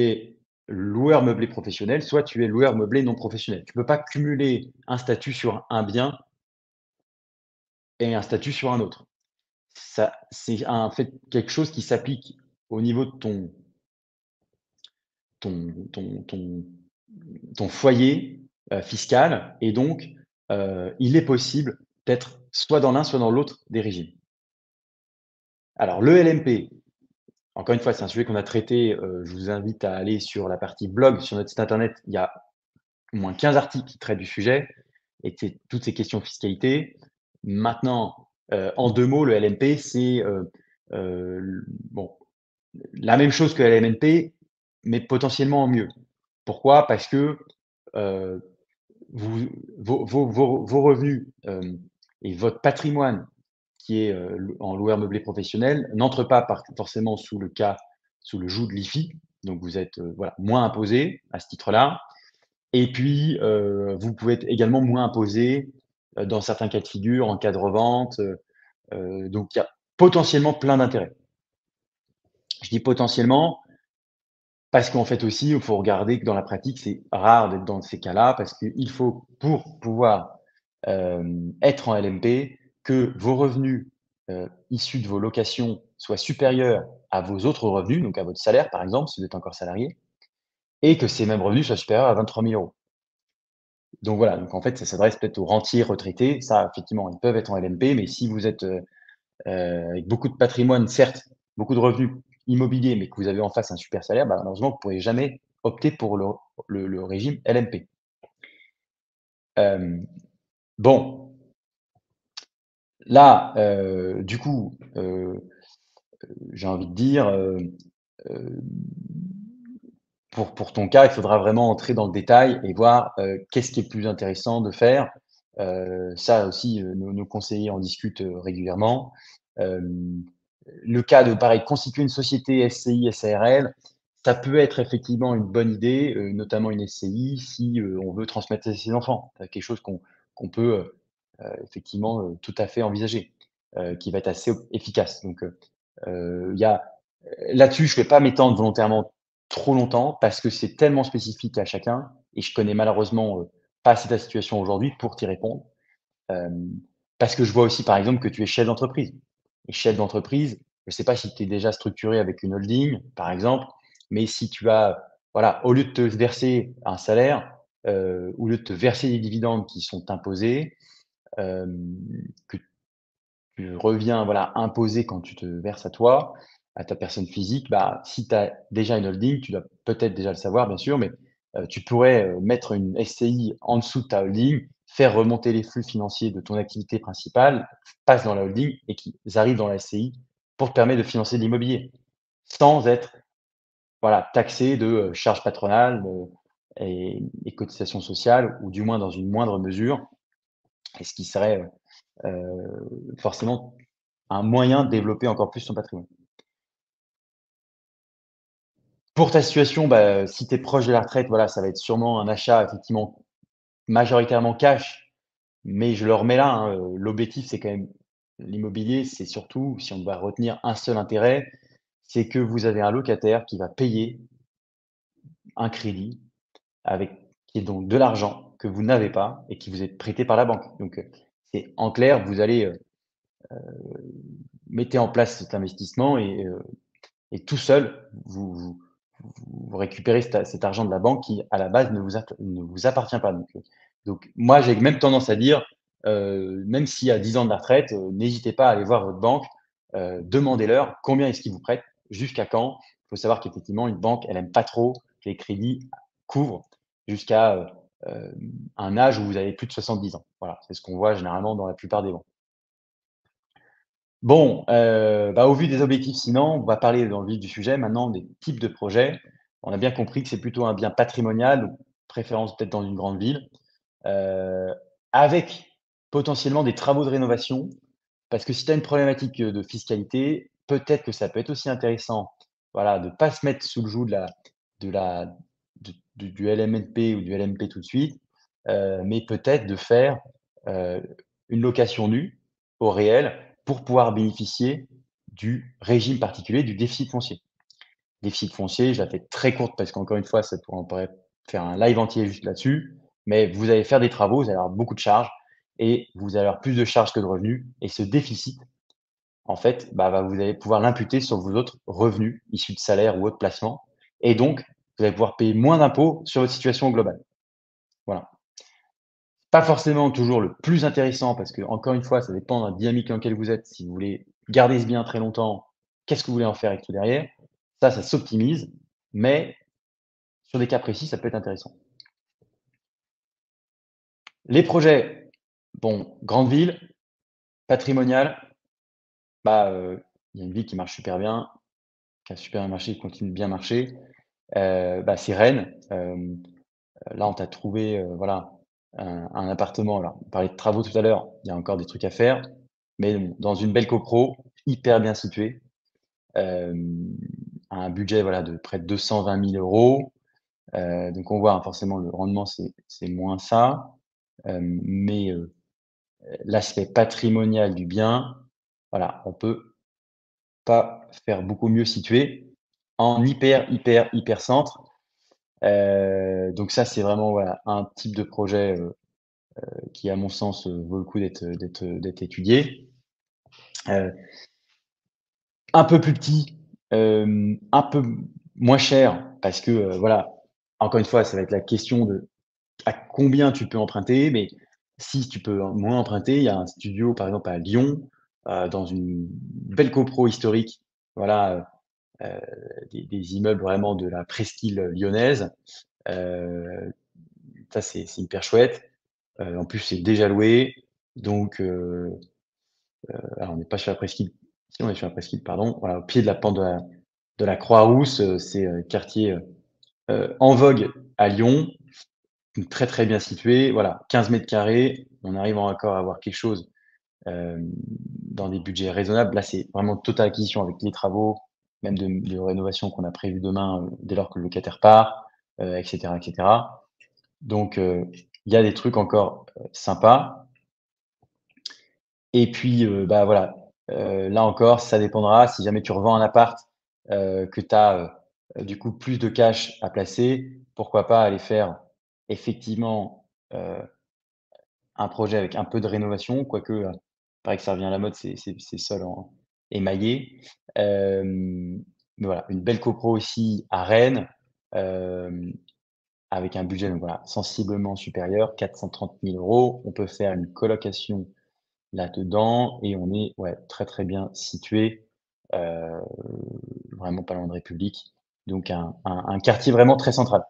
loueur meublé professionnel, soit tu es loueur meublé non professionnel. Tu peux pas cumuler un statut sur un bien et un statut sur un autre. C'est quelque chose qui s'applique au niveau de ton foyer, heu, fiscal et donc heu, il est possible d'être soit dans l'un, soit dans l'autre des régimes. Alors le LMP, encore une fois, c'est un sujet qu'on a traité, heu, je vous invite à aller sur la partie blog sur notre site internet. Il y a au moins 15 articles qui traitent du sujet et toutes ces questions fiscalité. Maintenant, heu, en 2 mots, le LMP, c'est, l bon, la même chose que la LMNP, mais potentiellement en mieux. Pourquoi? Parce que, vos revenus, et votre patrimoine qui est, lou en loueur meublé professionnel n'entre pas forcément sous le cas sous le joug de l'IFI. Donc vous êtes, heu, voilà, moins imposé à ce titre-là et puis, heu, vous pouvez être également moins imposé, dans certains cas de figure, en cas de revente, donc il y a potentiellement plein d'intérêts. Je dis potentiellement parce qu'en fait aussi, il faut regarder que dans la pratique, c'est rare d'être dans ces cas-là parce qu'il faut pour pouvoir, être en LMP, que vos revenus, heu, issus de vos locations soient supérieurs à vos autres revenus, donc à votre salaire par exemple, si vous êtes encore salarié et que ces mêmes revenus soient supérieurs à 23 000 €. Donc voilà, donc en fait, ça s'adresse peut-être aux rentiers retraités. Ça, effectivement, ils peuvent être en LMP, mais si vous êtes, heu heu, avec beaucoup de patrimoine, certes, beaucoup de revenus immobiliers, mais que vous avez en face un super salaire, bah, malheureusement, vous ne pourrez jamais opter pour le régime LMP. Bon, là, heu, du coup, heu, j'ai envie de dire, heu, hem, pour ton cas, il faudra vraiment entrer dans le détail et voir, qu'est-ce qui est plus intéressant de faire. Ça aussi, nos conseillers en discutent, régulièrement. Le cas de pareil, constituer une société SCI, SARL, ça peut être effectivement une bonne idée, notamment une SCI si, on veut transmettre à ses enfants. C'est quelque chose qu'on peut, effectivement, heu, tout à fait envisager, heu, qui va être assez efficace. Donc, il y a là-dessus, je vais pas m'étendre volontairement trop longtemps parce que c'est tellement spécifique à chacun et je connais malheureusement, heu, pas assez ta situation aujourd'hui pour t'y répondre. Parce que je vois aussi, par exemple, que tu es chef d'entreprise et chef d'entreprise, je sais pas si tu es déjà structuré avec une holding, par exemple, mais si tu as voilà, au lieu de te verser un salaire, heu, au lieu de te verser des dividendes qui sont imposés, que tu reviens, voilà, imposer quand tu te verses à toi, à ta personne physique, bah, si tu as déjà une holding, tu dois peut-être déjà le savoir, bien sûr, mais tu pourrais, mettre une SCI en dessous de ta holding, faire remonter les flux financiers de ton activité principale, passent dans la holding et qu'ils arrivent dans la SCI pour te permettre de financer de l'immobilier. Sans être, voilà, taxé de, charges patronales, et cotisations sociales ou du moins dans une moindre mesure et ce qui serait, heu heu, forcément un moyen de développer encore plus son patrimoine. Pour ta situation, bah, si tu es proche de la retraite, voilà, ça va être sûrement un achat effectivement majoritairement cash, mais je le remets là, hein, heu, l'objectif c'est quand même l'immobilier, c'est surtout, si on doit retenir un seul intérêt, c'est que vous avez un locataire qui va payer un crédit avec qui est donc de l'argent que vous n'avez pas et qui vous est prêté par la banque. Donc, heu, c'est en clair, vous allez, heu heu, mettez en place cet investissement et heu et tout seul, vous récupérez cet argent de la banque qui, à la base, ne vous ne vous appartient pas. Donc, donc moi, j'ai même tendance à dire, même si à 10 ans de la retraite, n'hésitez pas à aller voir votre banque, demandez-leur combien est-ce qu'ils vous prêtent, jusqu'à quand. Il faut savoir qu'effectivement, une banque, elle aime pas trop que les crédits couvrent jusqu'à, heu, hem, un âge où vous avez plus de 70 ans. Voilà, c'est ce qu'on voit généralement dans la plupart des banques. Bon, heu, bah, au vu des objectifs sinon, on va parler dans le vif du sujet maintenant des types de projets. On a bien compris que c'est plutôt un bien patrimonial, donc préférence peut-être dans une grande ville, heu, avec potentiellement des travaux de rénovation. Parce que si tu as une problématique, de fiscalité, peut-être que ça peut être aussi intéressant, voilà, de pas se mettre sous le joug de la de la du LMNP ou du LMP tout de suite, heu, mais peut-être de faire, heu, une location nue au réel pour pouvoir bénéficier du régime particulier du déficit foncier. Déficit foncier, je la fais très courte parce qu'encore une fois, ça pourrait on pourrait faire un live entier juste là-dessus, mais vous allez faire des travaux, vous allez avoir beaucoup de charges et vous allez avoir plus de charges que de revenus et ce déficit, en fait, bah, vous allez pouvoir l'imputer sur vos autres revenus issus de salaires ou autres placements et donc vous allez pouvoir payer moins d'impôts sur votre situation globale. Voilà. Pas forcément toujours le plus intéressant parce qu'encore une fois, ça dépend de la dynamique dans laquelle vous êtes. Si vous voulez garder ce bien très longtemps, qu'est-ce que vous voulez en faire avec tout derrière? Ça, ça s'optimise, mais sur des cas précis, ça peut être intéressant. Les projets, bon, grande ville, patrimonial, bah, heu, il y a une ville qui marche super bien, qui a super marché, qui continue de bien marcher, bah, c'est Rennes. Hem, là, on t'a trouvé, heu, voilà, un appartement. On parlait de travaux tout à l'heure, il y a encore des trucs à faire, mais dans une belle copro, hyper bien située, à un budget, voilà, de près de 220 000 €. Heu, donc on voit, hein, forcément le rendement, c'est moins ça, mais l'aspect patrimonial du bien, voilà, on peut pas faire beaucoup mieux situé hyper, hyper, hyper centre. Heu, donc ça, c'est vraiment, voilà, un type de projet, heu heu, qui à mon sens, vaut le coup d'être, étudié. Un peu plus petit, un peu moins cher parce que, voilà, encore une fois, ça va être la question de à combien tu peux emprunter, mais si tu peux moins emprunter, il y a un studio, par exemple, à Lyon, dans une belle copro historique, voilà, des des immeubles vraiment de la presqu'île lyonnaise. Heu, ça, c'est hyper chouette. Heu, en plus, c'est déjà loué, donc alors on n'est pas sur la presqu'île si on est sur la presqu'île, pardon, voilà, au pied de la pente de la Croix-Rousse, c'est, heu, quartier, en vogue à Lyon. Très, très bien situé, voilà, 15 carrés, on arrive encore à avoir quelque chose, dans des budgets raisonnables. Là, c'est vraiment totale acquisition avec les travaux, même de rénovation qu'on a prévues demain, heu, dès lors que le locataire part, heu, et cetera, et cetera. Donc, heu, il y a des trucs encore, sympas. Et puis, bah, voilà, là encore, ça dépendra si jamais tu revends un appart, que tu as, du coup plus de cash à placer, pourquoi pas aller faire effectivement, un projet avec un peu de rénovation, quoique, heu, il paraît que ça revient à la mode ces ces ces sols en mais voilà, une belle copro aussi à Rennes, avec un budget voilà, sensiblement supérieur, 430 000 €. On peut faire une colocation là-dedans et on est, ouais, très, très bien situé, vraiment pas loin de République, donc un quartier vraiment très central.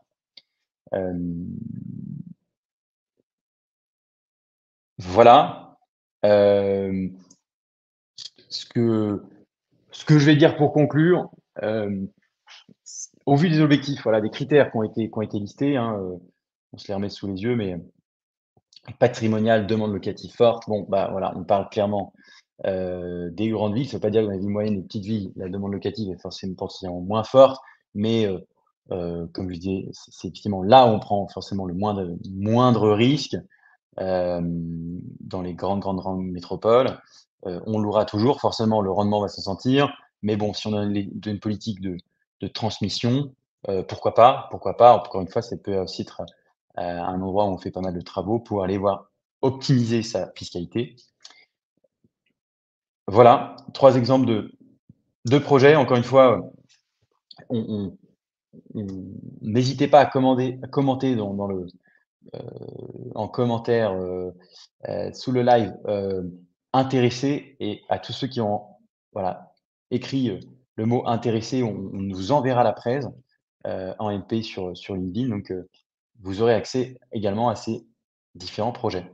Voilà, ce que ce que je vais dire pour conclure, s au vu des objectifs, voilà, des critères qui ont été qui ont été listés, hein, heu, on se les remet sous les yeux, mais patrimonial, demande locative forte, bon, bah, voilà, on parle clairement, des grandes villes. Ça veut pas dire que dans les villes moyennes et petites villes, la demande locative est forcément potentiellement moins forte, mais comme je disais, c'est effectivement là où on prend forcément le moindre moindre risque. Dans les grandes, grandes, grandes métropoles, heu, on louera toujours, forcément le rendement va se sentir, mais bon, si on a une politique de transmission, heu, pourquoi pas? Pourquoi pas? Encore une fois, ça peut aussi être, heu, un endroit où on fait pas mal de travaux pour aller voir optimiser sa fiscalité. Voilà, 3 exemples de projets. Encore une fois, n'hésitez pas à commenter dans le, en commentaire, sous le live, heu, intéressé et à tous ceux qui ont, voilà, écrit, heu, le mot intéressé, on vous enverra la presse, heu, en MP sur, sur LinkedIn, donc heu, vous aurez accès également à ces différents projets.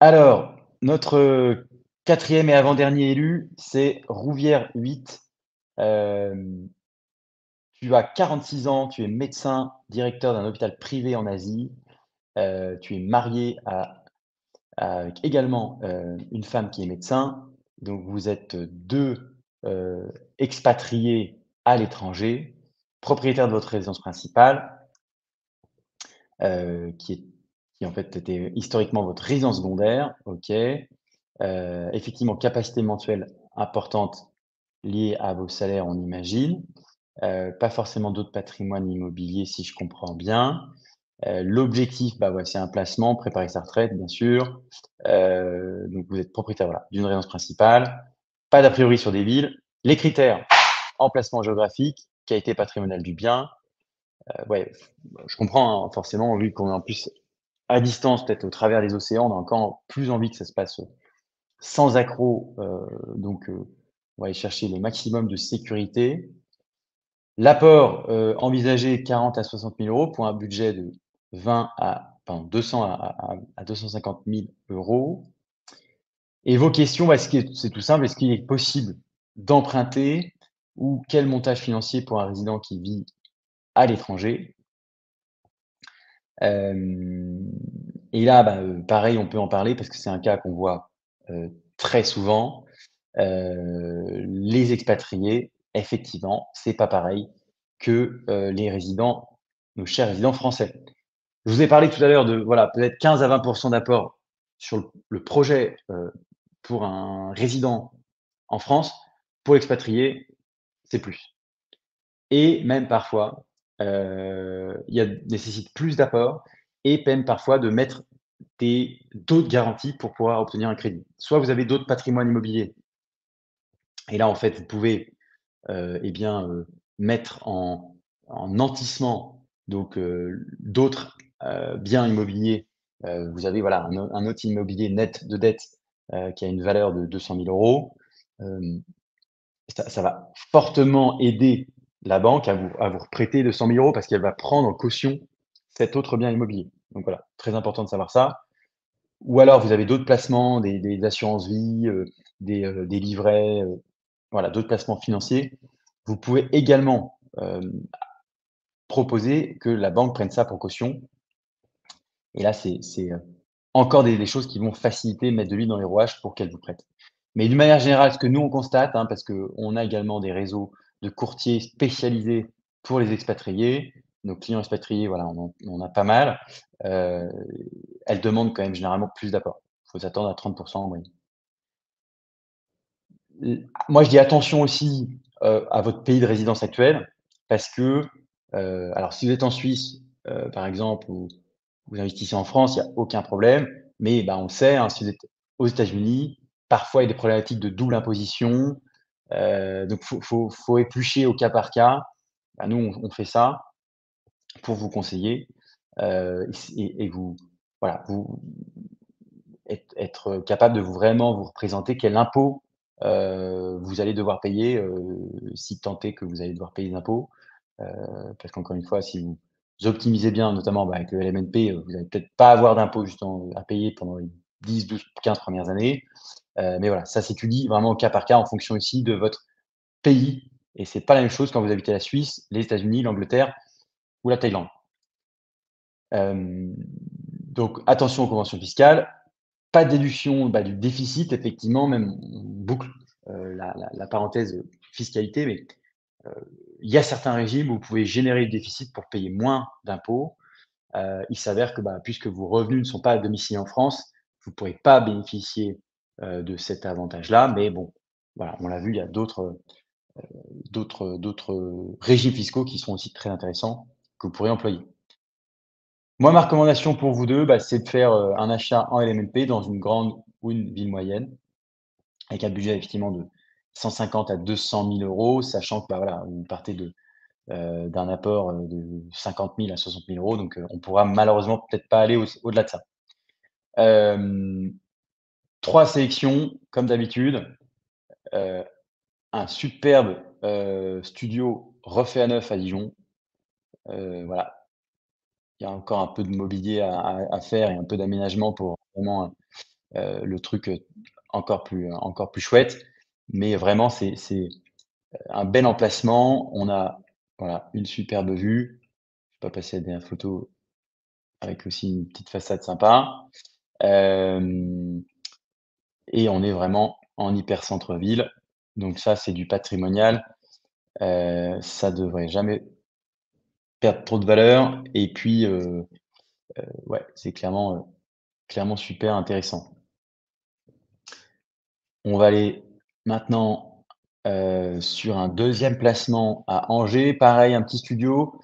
Alors, notre 4e et avant-dernier élu, c'est Rouvière 8. Hem, tu as 46 ans, tu es médecin, directeur d'un hôpital privé en Asie, heu, tu es marié à également, heu, une femme qui est médecin, donc vous êtes 2 heu, expatriés à l'étranger, propriétaire de votre résidence principale, qui est qui en fait était historiquement votre résidence secondaire, OK. Effectivement, capacité mensuelle importante liée à vos salaires, on imagine. Pas forcément d'autres patrimoines immobiliers si je comprends bien. Heu, l'objectif, bah, un placement, préparer sa retraite, bien sûr. Heu, donc vous êtes propriétaire, d'une résidence principale, pas d'a priori sur des villes. Les critères, emplacement géographique, qualité patrimoniale du bien. Heu, ouais, je comprends, hein, forcément, vu qu'on est en plus à distance, peut-être au travers des océans, on a encore plus envie que ça se passe, sans accroc, donc on va aller chercher le maximum de sécurité. L'apport, envisagé 40 à 60 000 € pour un budget de 20 à pardon 200 à à à à 250 000 €. Et vos questions, bah, c'est tout simple, est-ce qu'il est possible d'emprunter ou quel montage financier pour un résident qui vit à l'étranger? Hem et là, bah, heu, pareil, on peut en parler parce que c'est un cas qu'on voit, heu, très souvent. Les expatriés, effectivement, c'est pas pareil que, les résidents, nos chers résidents français. Je vous ai parlé tout à l'heure de, voilà, peut-être 15 à 20% d'apport sur le projet, heu, pour un résident en France. Pour l'expatrié, c'est plus et même parfois, heu, il nécessite plus d'apport et même parfois de mettre d'autres garanties pour pouvoir obtenir un crédit. Soit vous avez d'autres patrimoines immobiliers et là, en fait, vous pouvez, heu et bien, mettre en en nantissement d'autres, heu, biens immobiliers. Heu, vous avez, voilà, un autre immobilier net de dette, heu, qui a une valeur de 200 000 €. Hem, ça va fortement aider la banque à vous à prêter 200 000 € parce qu'elle va prendre en caution cet autre bien immobilier. Donc voilà, très important de savoir ça. Ou alors vous avez d'autres placements, des des assurances vie, heu, des, livrets, voilà, d'autres placements financiers. Vous pouvez également, proposer que la banque prenne ça pour caution et là, c'est heu, encore des des choses qui vont faciliter, mettre de l'huile dans les rouages pour qu'elle vous prête. Mais d'une manière générale, ce que nous on constate, hein, parce qu'on a également des réseaux de courtiers spécialisés pour les expatriés. Nos clients expatriés, voilà, on en a pas mal, heu, elles demandent quand même généralement plus d'apport. Il faut s'attendre à 30% en moyenne. Moi, je dis attention aussi, heu, à votre pays de résidence actuel parce que, alors si vous êtes en Suisse, par exemple, ou vous investissez en France, il y a aucun problème. Mais bah, on sait, hein, si vous êtes aux États-Unis, parfois il y a des problématiques de double imposition, heu, donc faut faut éplucher au cas par cas. Bah, nous, on fait ça pour vous conseiller, heu, s et vous être capable de vous vraiment vous représenter quel impôt, heu, vous allez devoir payer, si tant est que vous allez devoir payer des impôts. Parce qu'encore une fois, si vous optimisez bien, notamment, bah, avec le LMNP, heu, vous allez peut-être pas avoir d'impôts justement à payer pendant les 10-12-15 premières années. Heu, mais voilà, ça s'étudie vraiment au cas par cas en fonction aussi de votre pays et c'est pas la même chose quand vous habitez la Suisse, les États-Unis, l'Angleterre ou la Thaïlande. Hem, donc attention aux conventions fiscales, pas de déduction, bah, du déficit effectivement, même on boucle, la la parenthèse, fiscalité, mais il y a certains régimes où vous pouvez générer du déficit pour payer moins d'impôts. Heu, il s'avère que, bah, puisque vos revenus ne sont pas domiciliés en France, vous ne pourrez pas bénéficier, heu, de cet avantage-là. Mais bon, voilà, on l'a vu, il y a d'autres, heu d'autres, régimes fiscaux qui sont aussi très intéressants, que vous pourrez employer. Moi, ma recommandation pour vous 2, bah, c'est de faire, un achat en LMNP dans une grande ou une ville moyenne, avec un budget effectivement de 150 à 200 000 €, sachant que, bah, voilà, vous partez de, heu, d'un apport, heu, de 50 000 à 60 000 €, donc heu, on pourra malheureusement peut-être pas aller au au-delà de ça. 3 sélections comme d'habitude, heu, un superbe, studio refait à neuf à Dijon. Voilà. Il y a encore un peu de mobilier à à faire et un peu d'aménagement pour vraiment, le truc, encore plus, encore plus chouette. Mais vraiment, c'est heu, un bel emplacement. On a, voilà, une superbe vue. Je vais pas passer la dernière photo avec aussi une petite façade sympa. Et on est vraiment en hyper centre-ville. Donc ça, c'est du patrimonial. Heu, ça devrait jamais perdre trop de valeur et puis, heu heu, ouais, c'est clairement, clairement super intéressant. On va aller maintenant, heu, sur un 2e placement à Angers. Pareil, un petit studio,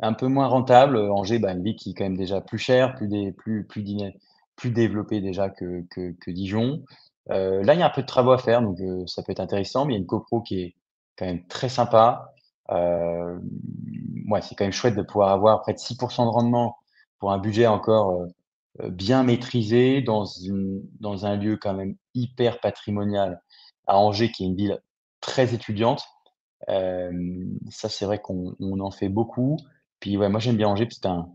un peu moins rentable. Angers, bah, une ville qui est quand même déjà plus chère, plus dé plus plus plus développée déjà que que Dijon. Heu, là, il y a un peu de travaux à faire, donc heu, ça peut être intéressant, mais il y a une copro qui est quand même très sympa. Hem, ouais, c'est quand même chouette de pouvoir avoir près de 6% de rendement pour un budget encore, bien maîtrisé dans une dans un lieu quand même hyper patrimonial à Angers, qui est une ville très étudiante. Ça, c'est vrai qu'on on en fait beaucoup. Puis ouais, moi j'aime bien Angers c'est un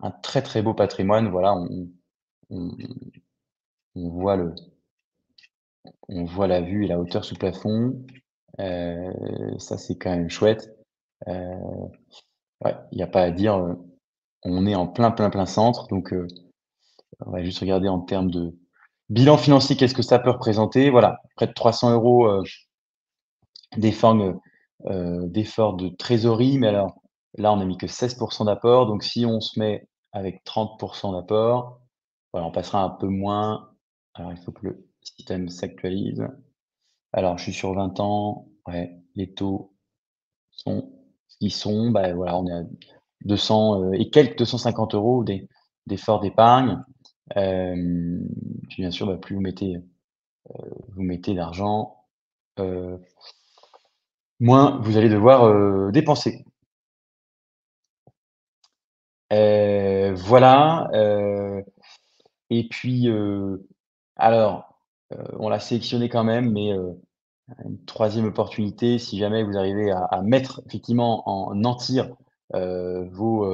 un très, très beau patrimoine. Voilà, on on on voit le on voit la vue et la hauteur sous plafond. Heu, ça, c'est quand même chouette. Ouais, il y a pas à dire, heu, on est en plein, plein, plein centre, donc heu, on va juste regarder en termes de bilan financier, qu'est-ce que ça peut représenter? Voilà, près de 300 €, heu, d'effort ne heu, d'effort de trésorerie, mais alors là, on a mis que 16% d'apport, donc si on se met avec 30% d'apport, voilà, on passera un peu moins. Alors il faut que le système s'actualise. Alors je suis sur 20 ans, les taux sont ce sont. Bah, voilà, on est à 200, heu, et quelques, 250 € d'e d'effort d'épargne. Puis bien sûr, bah, plus vous mettez, vous mettez d'argent, moins vous allez devoir, dépenser. Voilà, et puis, alors, on l'a sélectionné quand même, mais, une 3e opportunité, si jamais vous arrivez à mettre effectivement en heu, vos,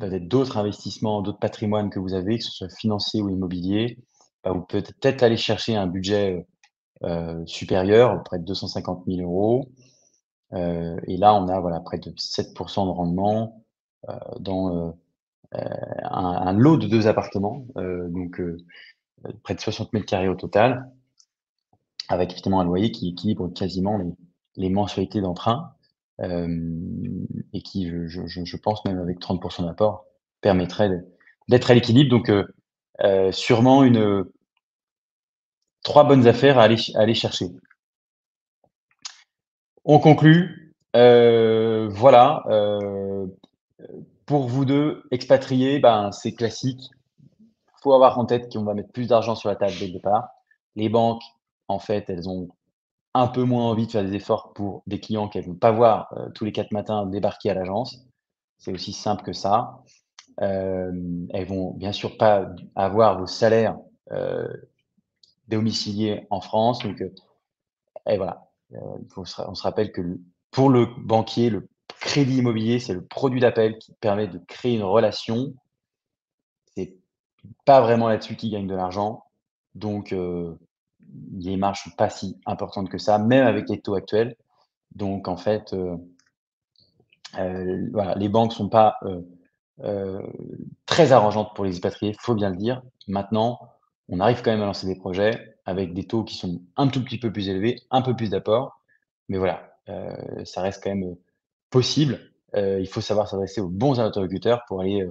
peut-être d'autres investissements, d'autres patrimoines que vous avez, que ce soit financier ou immobilier, bah, vous pouvez peut-être aller chercher un budget, heu, supérieur, près de 250 000 €. Heu et là, on a, voilà, près de 7% de rendement, dans, un lot de 2 appartements, donc près de 60 m² au total. avec effectivement un loyer qui équilibre quasiment les les mensualités d'emprunt, et qui je pense même avec 30% d'apport permettrait d'être à l'équilibre donc heu heu, sûrement une, 3 bonnes affaires à aller chercher. On conclut, voilà, pour vous 2 expatriés, ben, c'est classique. Faut avoir en tête qu'on va mettre plus d'argent sur la table dès le départ. Les banques, en fait, elles ont un peu moins envie de faire des efforts pour des clients qu'elles vont pas voir, heu, tous les 4 matins débarquer à l'agence. C'est aussi simple que ça. Hem, elles vont bien sûr pas avoir vos salaires, heu, domiciliés en France donc heu et voilà, ra on se rappelle que pour le banquier, le crédit immobilier, c'est le produit d'appel qui permet de créer une relation. C'est pas vraiment là-dessus qu'il gagne de l'argent donc les marges sont pas si importantes que ça, même avec les taux actuels donc en fait, heu, voilà, les banques sont pas, heu, très arrangeantes pour les expatriés, faut bien le dire. Maintenant, on arrive quand même à lancer des projets avec des taux qui sont un tout petit peu plus élevés, un peu plus d'apport mais voilà, ça reste quand même, possible. Il faut savoir s'adresser aux bons interlocuteurs pour aller,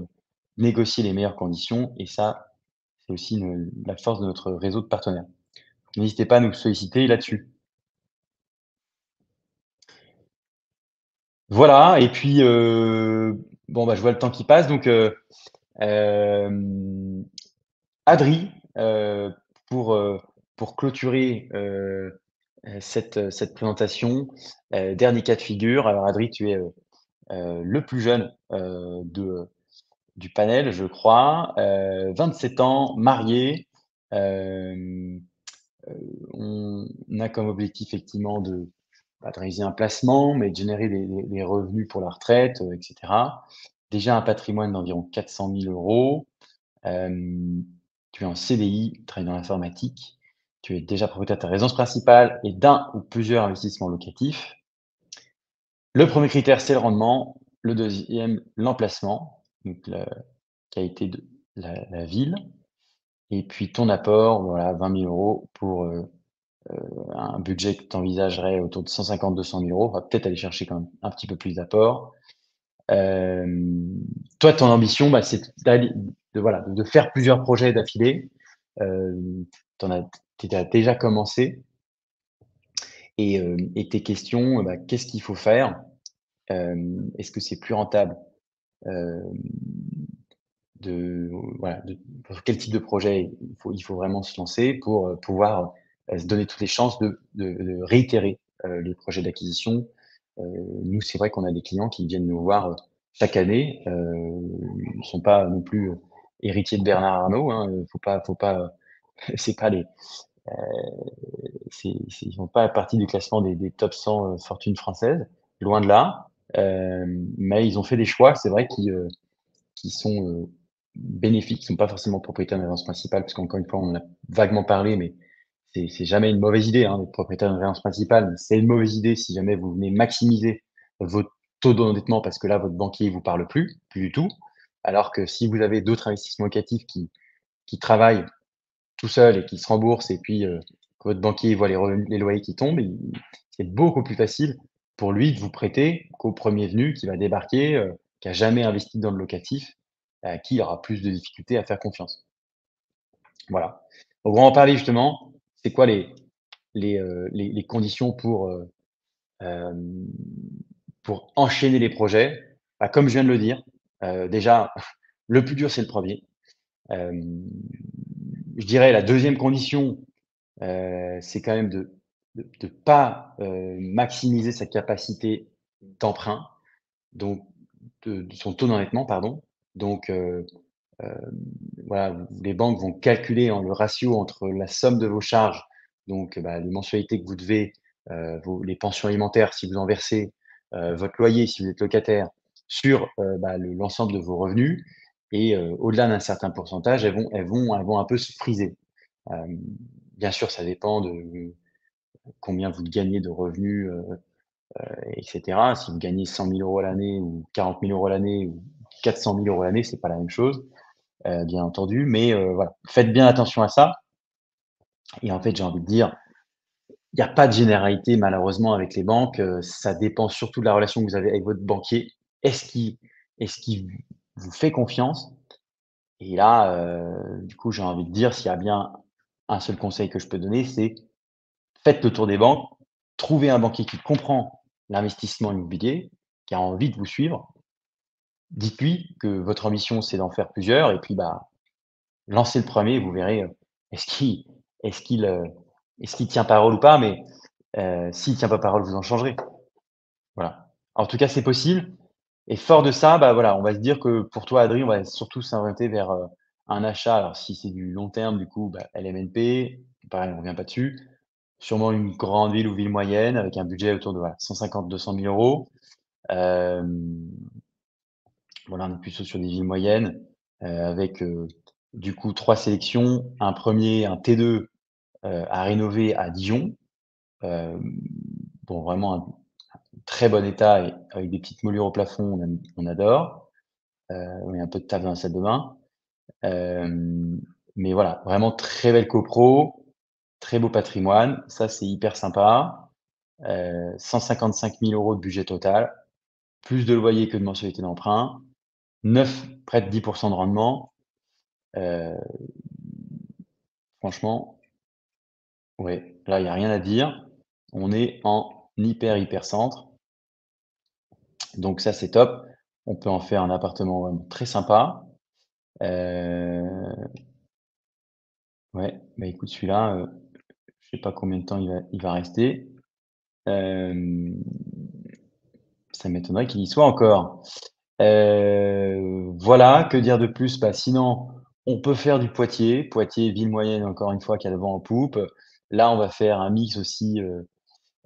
négocier les meilleures conditions et ça, c'est aussi la force de notre réseau de partenaires. N'hésitez pas à nous solliciter là-dessus. Voilà et puis, heu, bon, bah, je vois le temps qui passe donc heu, hem, Adri, pour, heu, pour clôturer, cette présentation, dernier cas de figure. Alors Adri, tu es, le plus jeune, du panel, je crois, heu, 27 ans, marié, on a comme objectif effectivement de, bah, de réaliser un placement, mais de générer des revenus pour la retraite, heu et cetera. Déjà un patrimoine d'environ 400 000 €, hem, tu es en CDI, tu travailles dans l'informatique, tu es déjà propriétaire de ta résidence principale et d'1 ou plusieurs investissements locatifs. Le 1er critère, c'est le rendement. Le 2e, l'emplacement, donc la qualité de la ville et puis ton apport, voilà 20 000 € pour, heu heu, un budget que tu envisagerais autour de 150-200 000 €. On va peut-être aller chercher quand même un petit peu plus d'apport. Hem, toi, ton ambition, bah, c'est de voilà, de faire plusieurs projets d'affilée. Tu as déjà commencé et et tes questions, bah, qu'est-ce qu'il faut faire? Est-ce que c'est plus rentable, de voilà, de pour quel type de projet il faut il faut vraiment se lancer pour, heu, pouvoir, heu, se donner toutes les chances de de de réitérer, heu, les projets d'acquisition? Heu, nous, c'est vrai qu'on a des clients qui viennent nous voir, heu, chaque année, heu, ils sont pas non plus, héritiers de Bernard Arnault, hein, faut pas faut pas c'est pas les, heu, c'est c'est ils font pas partie du classement des des top 100, heu, fortune française, loin de là. Mais ils ont fait des choix, c'est vrai qui, qui sont, bénéfiques, qui sont pas forcément propriétaires d'une résidence principale parce qu'encore une fois, on en a vaguement parlé, mais c'est jamais une mauvaise idée, hein, d'être propriétaire d'une résidence principale, c'est une mauvaise idée si jamais vous venez maximiser votre taux d'endettement parce que là, votre banquier, il vous parle plus, plus du tout. Alors que si vous avez d'autres investissements locatifs qui qui travaillent tout seuls et qui se remboursent et puis, heu, que votre banquier, voit les les loyers qui tombent, c'est beaucoup plus facile pour lui de vous prêter qu'au 1er venu qui va débarquer, heu, qui a jamais investi dans le locatif, à qui il aura plus de difficultés à faire confiance. Voilà. Donc on va en parler justement, c'est quoi les les, heu, les conditions pour, heu, hem, pour enchaîner les projets? Bah, comme je viens de le dire, déjà, le plus dur, c'est le 1er. Hem, je dirais la 2e condition, c'est quand même de de de pas, maximiser sa capacité d'emprunt, donc de de son taux d'endettement, pardon. Donc voilà, les banques vont calculer le ratio entre la somme de vos charges, donc bah, les mensualités que vous devez, vos les pensions alimentaires si vous en versez, votre loyer si vous êtes locataire, sur, bah, le l'ensemble de vos revenus et au-delà d'un certain pourcentage, elles vont elles vont elles vont un peu se friser. Bien sûr, ça dépend de combien vous gagnez de revenus, heu heu et cetera. Si vous gagnez 100 000 € à l'année ou 40 000 € à l'année ou 400 000 € à l'année, c'est pas la même chose, heu, bien entendu, mais heu, voilà, faites bien attention à ça et en fait, j'ai envie de dire il y a pas de généralité malheureusement avec les banques, heu, ça dépend surtout de la relation que vous avez avec votre banquier. Est-ce qu'il v vous fait confiance? Et là, du coup, j'ai envie de dire, s'il y a bien un seul conseil que je peux donner, c'est faites le tour des banques, trouvez un banquier qui comprend l'investissement immobilier, qui a envie de vous suivre. Dites-lui que votre ambition, c'est d'en faire plusieurs et puis, bah, lancez le 1er et vous verrez, est-ce qu'il est-ce qu'il, tient parole ou pas? Mais, heu, s'il tient pas parole, vous en changerez. Voilà. En tout cas, c'est possible et fort de ça, bah, voilà, on va se dire que pour toi, Adri, on va surtout s'orienter vers, un achat. Alors si c'est du long terme, du coup, bah, LMNP, pareil, on revient pas dessus. Sûrement une grande ville ou ville moyenne avec un budget autour de, voilà, 150-200 000 €. Hem, voilà, on est plutôt sur des villes moyennes, heu, avec, heu, du coup 3 sélections, un 1er, un T2, heu, à rénover à Dijon. Bon, vraiment un très bon état et avec des petites moulures au plafond, on on adore. Heu, et un peu de taf dans la salle de bain. Mais voilà, vraiment très belle copro, très beau patrimoine, ça, c'est hyper sympa. Heu, 155 000 € de budget total, plus de loyer que de mensualités d'emprunt, 9 près de 10 % de rendement. Heu franchement ouais, là, il y a rien à dire. On est en hyper, hyper centre. Donc ça, c'est top. On peut en faire un appartement très sympa. Heu ouais, bah, écoute, celui-là, heu, je sais pas combien de temps il va rester. Ça m'étonnerait qu'il y soit encore. Heu, voilà, que dire de plus? Bah, sinon, on peut faire du Poitiers. Poitiers, ville moyenne, encore une fois, qui a le vent en poupe. Là, on va faire un mix aussi, heu,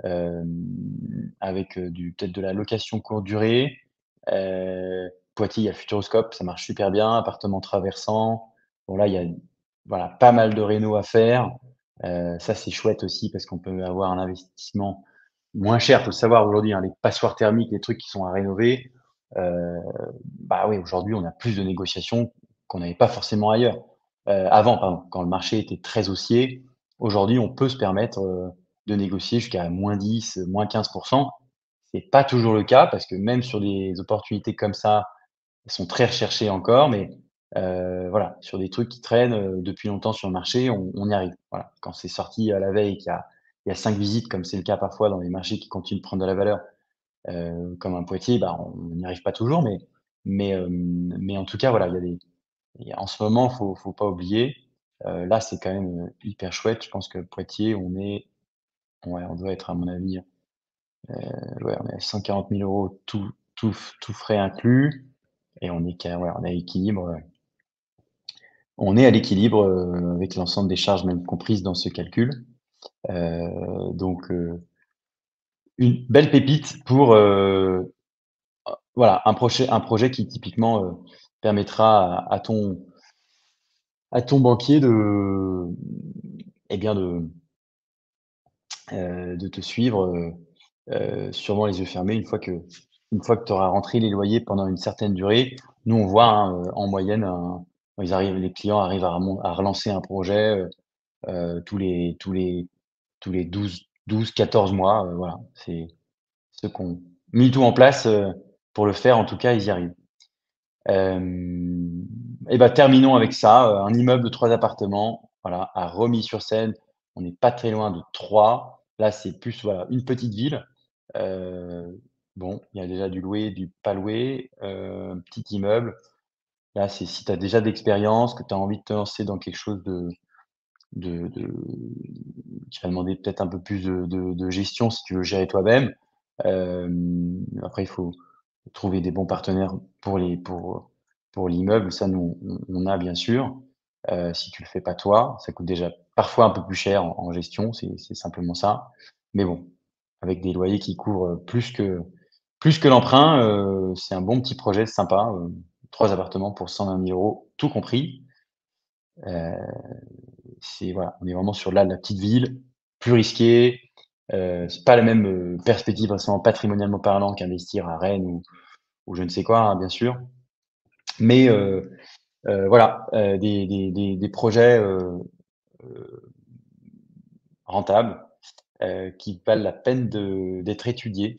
hem, avec, peut-être de la location courte durée. Poitiers, il y a Futuroscope, ça marche super bien, appartement traversant. Bon là, il y a voilà, pas mal de réno à faire. Ça, c'est chouette aussi parce qu'on peut avoir un investissement moins cher. Faut le savoir aujourd'hui, hein, les passoires thermiques, les trucs qui sont à rénover, bah, oui, aujourd'hui, on a plus de négociations qu'on n'avait pas forcément ailleurs. Heu, avant, pardon, quand le marché était très haussier. Aujourd'hui, on peut se permettre, heu, de négocier jusqu'à -10, -15 %. C'est pas toujours le cas parce que même sur des opportunités comme ça, elles sont très recherchées encore, mais, voilà, sur des trucs qui traînent, depuis longtemps sur le marché, on y arrive. Voilà, quand c'est sorti à la veille et qu'il y y a 5 visites, comme c'est le cas parfois dans les marchés qui continuent de prendre de la valeur, heu, comme un Poitiers, bah, on n'y arrive pas toujours, mais en tout cas, il il en ce moment, faut faut pas oublier, heu, là, c'est quand même, hyper chouette. Je pense que Poitiers, on doit être à mon avis, est à 140 000 € tout tout frais inclus et on est à l'équilibre, on est à l'équilibre, avec l'ensemble des charges même comprises dans ce calcul. Donc, une belle pépite pour, heu, voilà, un projet un projet qui typiquement, heu, permettra à ton à ton banquier de, et bien de heu, de te suivre, sûrement les yeux fermés une fois que une fois que tu auras rentré les loyers pendant une certaine durée. Nous, on voit, hein, en moyenne, ils arrivent les clients arrivent à à relancer un projet, heu heu, tous les tous les tous les 12-12-14 mois, heu, voilà. C'est ceux qui ont mis tout en place, heu, pour le faire, en tout cas, ils y arrivent. Hem et bah, terminons avec ça, heu, un immeuble de 3 appartements, voilà, à Romilly-sur-Seine. On n'est pas très loin de Troyes. Là, c'est plus, voilà, une petite ville. Bon, il y a déjà du loué, du pas loué, heu, petit immeuble. Là, c'est si tu as déjà d'expérience, que tu as envie de te lancer dans quelque chose de de de qui va demander peut-être un peu plus de gestion si tu veux gérer toi-même. Hem, après, il faut trouver des bons partenaires pour les pour pour l'immeuble. Ça, nous, on a bien sûr. Heu, si tu le fais pas toi, ça coûte déjà parfois un peu plus cher en gestion, c'est simplement ça. Mais bon, avec des loyers qui couvrent plus que plus que l'emprunt, heu, c'est un bon petit projet sympa, 3 appartements pour 120 000 €, tout compris. Heu, c'est voilà, on est vraiment sur, là, la petite ville, plus risqué. Heu, c'est pas la même, heu, perspective patrimonialement parlant qu'investir à Rennes ou ou je ne sais quoi, hein, bien sûr. Mais, heu heu, voilà, des des des projets, rentables qui valent la peine d'être étudiées.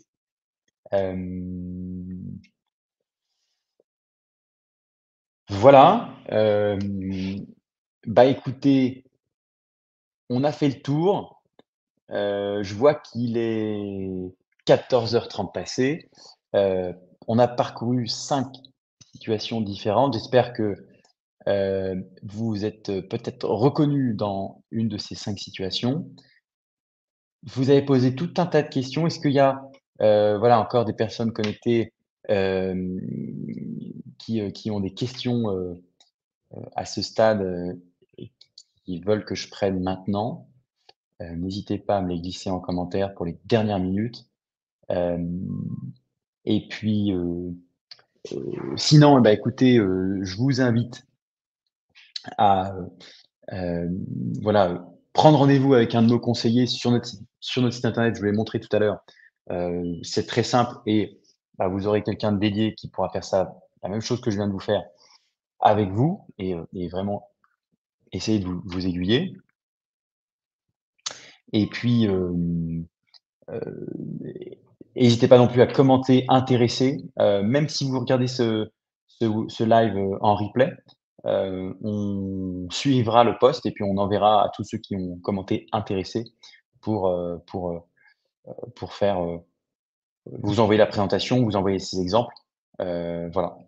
Hem voilà, bah, écoutez on a fait le tour. Heu, je vois qu'il est 14:30 passées. Heu, on a parcouru 5 situations différentes. J'espère que, heu, vous êtes peut-être reconnu dans une de ces 5 situations. Vous avez posé tout un tas de questions. Est-ce qu'il y a, voilà, encore des personnes connectées, qui, ont des questions, à ce stade, veulent que je prenne maintenant? Heu, n'hésitez pas à me les glisser en commentaire pour les dernières minutes. Hem et puis, heu, sinon, bah, écoutez, je vous invite à, voilà, prendre rendez-vous avec un de nos conseillers sur notre sur notre site internet. Je vous l'ai montré tout à l'heure. Heu, c'est très simple et bah, vous aurez quelqu'un de dédié qui pourra faire ça, la même chose que je viens de vous faire, avec vous et vraiment essayer de vous aiguiller. Et puis, hem, heu, hésitez pas non plus à commenter intéressé, heu, même si vous regardez ce live, en replay, on suivra le post et puis on enverra à tous ceux qui ont commenté intéressé pour, faire, vous envoyer la présentation, vous envoyer ces exemples, voilà.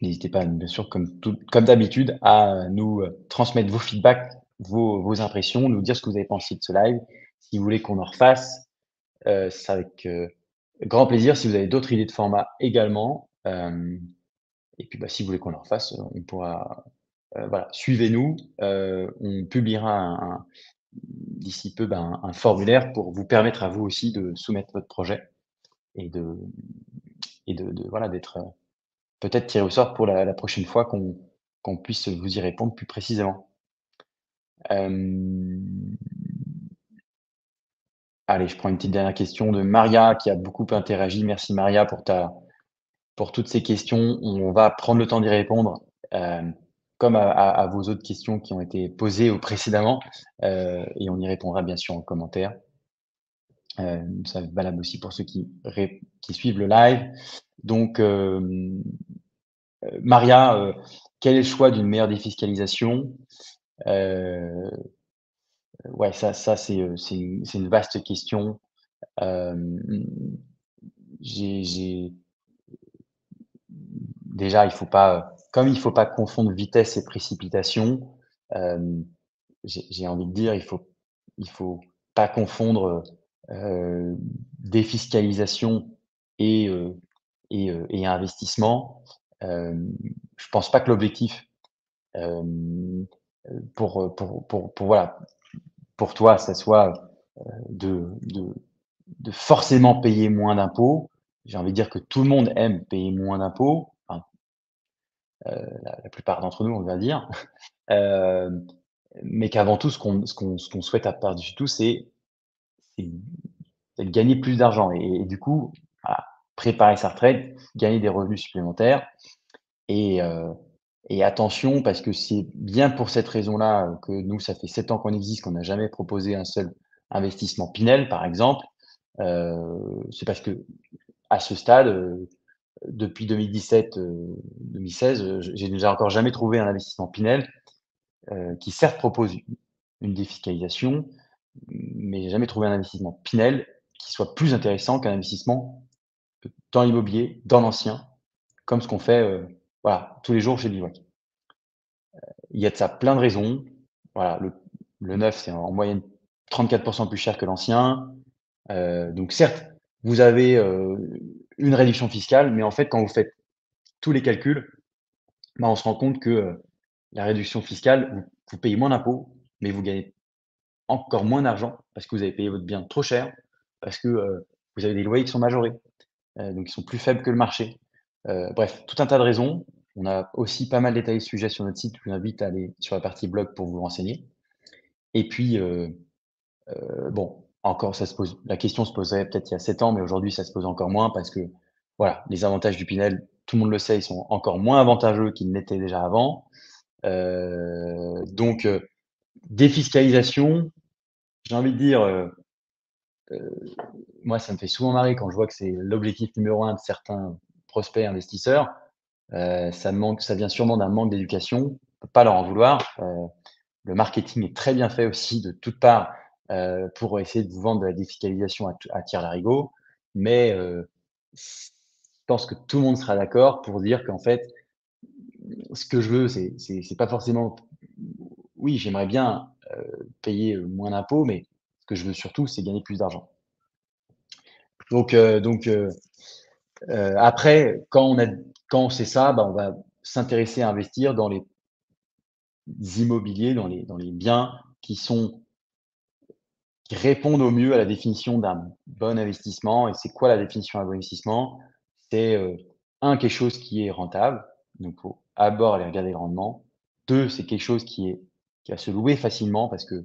N'hésitez pas, bien sûr, comme comme d'habitude, à nous, heu, transmettre vos feedbacks, vos vos impressions, nous dire ce que vous avez pensé de ce live. Si vous voulez qu'on en refasse, heu, ce sera avec, heu, grand plaisir. Si vous avez d'autres idées de format également, hem et puis, bah, si vous voulez qu'on en refasse, heu, on pourra, heu, voilà, suivez-nous, on publiera un d'ici peu, ben, un formulaire pour vous permettre à vous aussi de soumettre votre projet et de et de de voilà, d'être, peut-être tiré au sort pour la prochaine fois qu'on puisse vous y répondre plus précisément. Hem allez, je prends une petite dernière question de Maria qui a beaucoup interagi. Merci Maria pour ta pour toutes ces questions. On va prendre le temps d'y répondre, hem, comme à vos autres questions qui ont été posées, précédemment, heu et on y répondra bien sûr en commentaire. Hem, ça valable aussi pour ceux qui qui suivent le live. Donc, hem, heu, Maria, heu, quel est le choix d'une meilleure défiscalisation? Heu, ouais, ça ça c'est, une une vaste question. Hem, j'ai j'ai déjà, il faut pas, comme il faut pas confondre vitesse et précipitation, j'ai envie de dire, il faut il faut pas confondre, défiscalisation et heu et heu et investissement. Je pense pas que l'objectif, pour, toi, ça soit, de forcément payer moins d'impôts. J'ai envie de dire que tout le monde aime payer moins d'impôts, la plupart d'entre nous, on va dire. Mais qu'avant tout, ce qu'on souhaite à par-dessus tout, c'est c'est gagner plus d'argent et du coup, préparer sa retraite, gagner des revenus supplémentaires et heu et attention parce que c'est bien pour cette raison-là, que nous, ça fait 7 ans qu'on existe, qu'on n'a jamais proposé un seul investissement Pinel, par exemple. Heu, c'est parce qu'à ce stade, heu, depuis 2017, heu, 2016, heu, j'ai déjà encore jamais trouvé un investissement Pinel, qui certes propose une défiscalisation, mais j'ai jamais trouvé un investissement Pinel qui soit plus intéressant qu'un investissement dans l'immobilier, dans l'ancien, comme ce qu'on fait, heu, voilà, tous les jours chez Bivouac. Heu, il y a de ça plein de raisons. Voilà, le neuf, c'est en moyenne 34 plus cher que l'ancien. Heu, donc certes, vous avez, une réduction fiscale, mais en fait, quand vous faites tous les calculs, bah, on se rend compte que, la réduction fiscale, vous payez moins d'impôts, mais vous gagnez encore moins d'argent parce que vous avez payé votre bien trop cher, parce que, heu, vous avez des loyers qui sont majorés, heu, donc qui sont plus faibles que le marché. Heu, bref, tout un tas de raisons. On a aussi pas mal détaillé ce sujet sur notre site. Je vous invite à aller sur la partie blog pour vous renseigner et puis, bon, encore ça se pose la question se poserait peut-être il y a 7 ans, mais aujourd'hui, ça se pose encore moins parce que, voilà, les avantages du Pinel, tout le monde le sait, ils sont encore moins avantageux qu'ils ne l'étaient déjà avant. Donc défiscalisation j'ai envie de dire, heu heu, moi, ça me fait souvent marrer quand je vois que c'est l'objectif numéro 1 de certains prospects investisseurs. Heu, ça manque ça vient sûrement d'un manque d'éducation. On peut pas leur en vouloir. Le marketing est très bien fait aussi de toutes parts, pour essayer de vous vendre de la défiscalisation à à tire-larigot. Mais, heu, s je pense que tout le monde sera d'accord pour dire qu'en fait, ce que je veux, c'est pas forcément oui, j'aimerais bien, payer, moins d'impôts, mais ce que je veux surtout, c'est gagner plus d'argent. Donc donc après, quand on a quand sait ça, bah, on va s'intéresser à investir dans les immobiliers, dans les biens qui sont qui répondent au mieux à la définition d'un bon investissement et c'est quoi la définition d'un bon investissement? C'est, 1 quelque chose qui est rentable, donc faut d'abord aller regarder le rendement. 2 c'est quelque chose qui est qui va se louer facilement parce que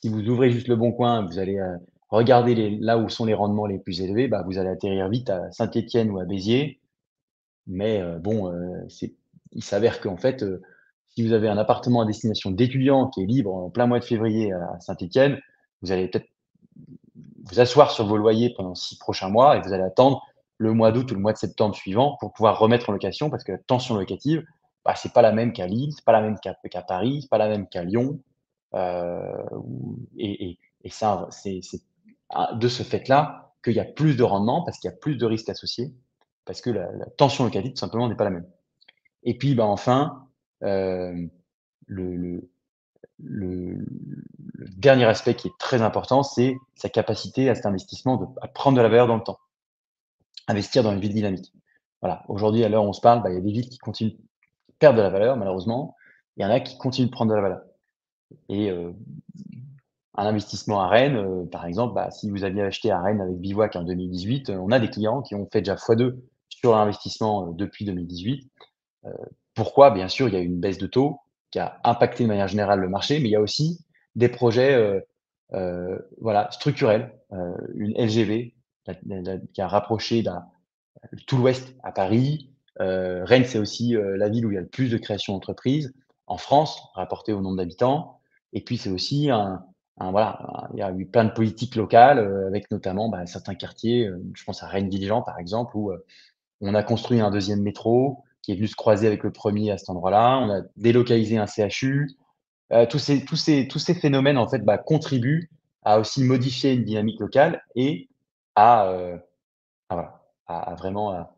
si vous ouvrez juste Leboncoin, vous allez, heu, regarder là où sont les rendements les plus élevés, bah, vous allez atterrir vite à Saint-Étienne ou à Béziers. Mais, heu, bon, c'est il s'avère qu'en fait, si vous avez un appartement à destination d'étudiants qui est libre en plein mois de février à Saint-Étienne, vous allez peut-être vous asseoir sur vos loyers pendant 6 prochains mois et vous allez attendre le mois d'août ou le mois de septembre suivant pour pouvoir remettre en location parce que la tension locative, bah, c'est pas la même qu'à Lille, c'est pas la même qu'à qu'à Paris, c'est pas la même qu'à Lyon. Ou et ça, c'est ah, de ce fait-là qu'il y a plus de rendement parce qu'il y a plus de risques associés, parce que la tension locative tout simplement n'est pas la même. Et puis, bah, enfin, le le dernier aspect qui est très important, c'est sa capacité à cet investissement de à prendre de la valeur dans le temps. Investir dans une ville dynamique. Voilà, aujourd'hui, à l'heure où on se parle, bah, il y a des villes qui continuent de perdre de la valeur malheureusement. Il y en a qui continuent de prendre de la valeur. Et heu, un investissement à Rennes, heu, par exemple, bah, si vous aviez acheté à Rennes avec Bivouac en 2018, heu, on a des clients qui ont fait déjà fois 2 sur l'investissement, depuis 2018. Heu, pourquoi? Bien sûr, il y a eu une baisse de taux qui a impacté de manière générale le marché, mais il y a aussi des projets, voilà, structurels. Une LGV qui a rapproché tout l'ouest à Paris. Heu, Rennes, c'est aussi, heu, la ville où il y a le plus de création d'entreprises en France, rapporté au nombre d'habitants. Et puis c'est aussi un voilà, il y a eu plein de politiques locales, heu, avec notamment, bah, certains quartiers, je pense à Rennes-Diligent par exemple, où, on a construit un 2e métro qui est venu se croiser avec le 1er à cet endroit-là. On a délocalisé un CHU. Tous ces tous ces tous ces phénomènes en fait, bah, contribuent à aussi modifier une dynamique locale et à, à voilà, à à vraiment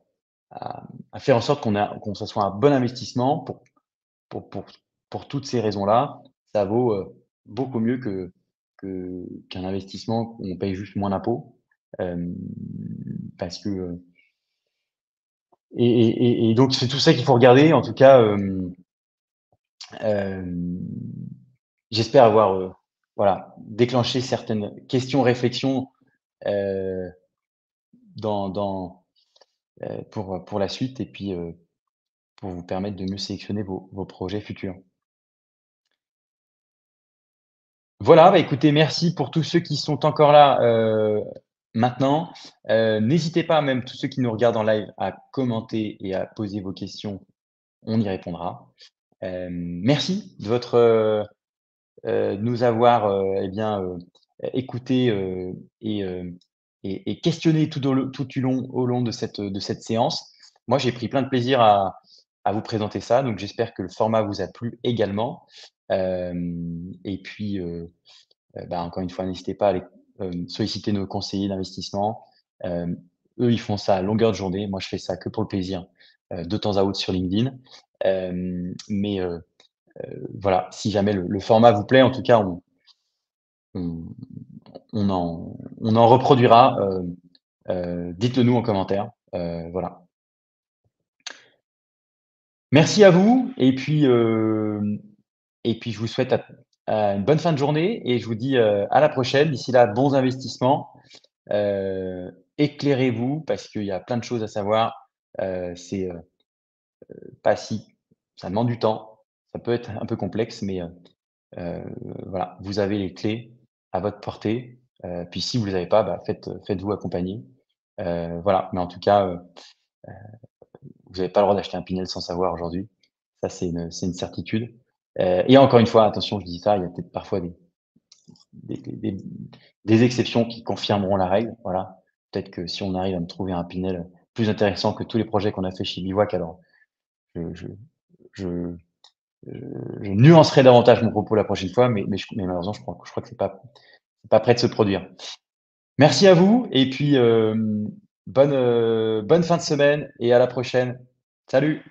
à à faire en sorte qu'on qu'on soit un bon investissement pour pour pour pour toutes ces raisons-là, ça vaut, heu, beaucoup mieux que qu'un investissement où on paye juste moins d'impôts. Hem, parce que, heu et et et donc c'est tout ça qu'il faut regarder. En tout cas, hem hem, j'espère avoir, heu, voilà, déclenché certaines questions, réflexions, dans dans, pour, heu, pour la suite et puis, heu, pour vous permettre de mieux sélectionner vos vos projets futurs. Voilà, bah, écoutez, merci pour tous ceux qui sont encore là, maintenant. N'hésitez pas, même tous ceux qui nous regardent en live, à commenter et à poser vos questions, on y répondra. Merci de votre, nous avoir, et bien, heu, et et et questionnés tout au tout du long au long de cette, de cette séance. Moi, j'ai pris plein de plaisir à à vous présenter ça, donc j'espère que le format vous a plu également. Hem, et puis, heu heu, bah, encore une fois, n'hésitez pas à aller, hem, solliciter nos conseillers d'investissement. Hem, eux, ils font ça à longueur de journée. Moi, je fais ça que pour le plaisir, de temps à autre sur LinkedIn. Mais, voilà, si jamais le le format vous plaît, en tout cas, on on on en reproduira, heu heu, dites-le nous en commentaire, heu, voilà. Merci à vous et puis, je vous souhaite une bonne fin de journée et je vous dis, à la prochaine. D'ici là, bons investissements. Éclairez-vous parce qu'il y a plein de choses à savoir. C'est, pas si ça demande du temps, ça peut être un peu complexe, mais, voilà, vous avez les clés à votre portée. Heu, puis si vous les avez pas, bah, heu, faites-vous accompagner. Heu, voilà, mais en tout cas, heu, vous avez pas le droit d'acheter un Pinel sans savoir aujourd'hui. Ça, c'est une certitude. Et encore une fois, attention, je dis ça, il y a peut-être parfois des des exceptions qui confirmeront la règle, voilà. Peut-être que si on arrive à me trouver un Pinel plus intéressant que tous les projets qu'on a fait chez Bivouac, alors je nuancerai davantage mon propos la prochaine fois, mais malheureusement, je crois que c'est pas prêt de se produire. Merci à vous et puis, bonne fin de semaine et à la prochaine. Salut!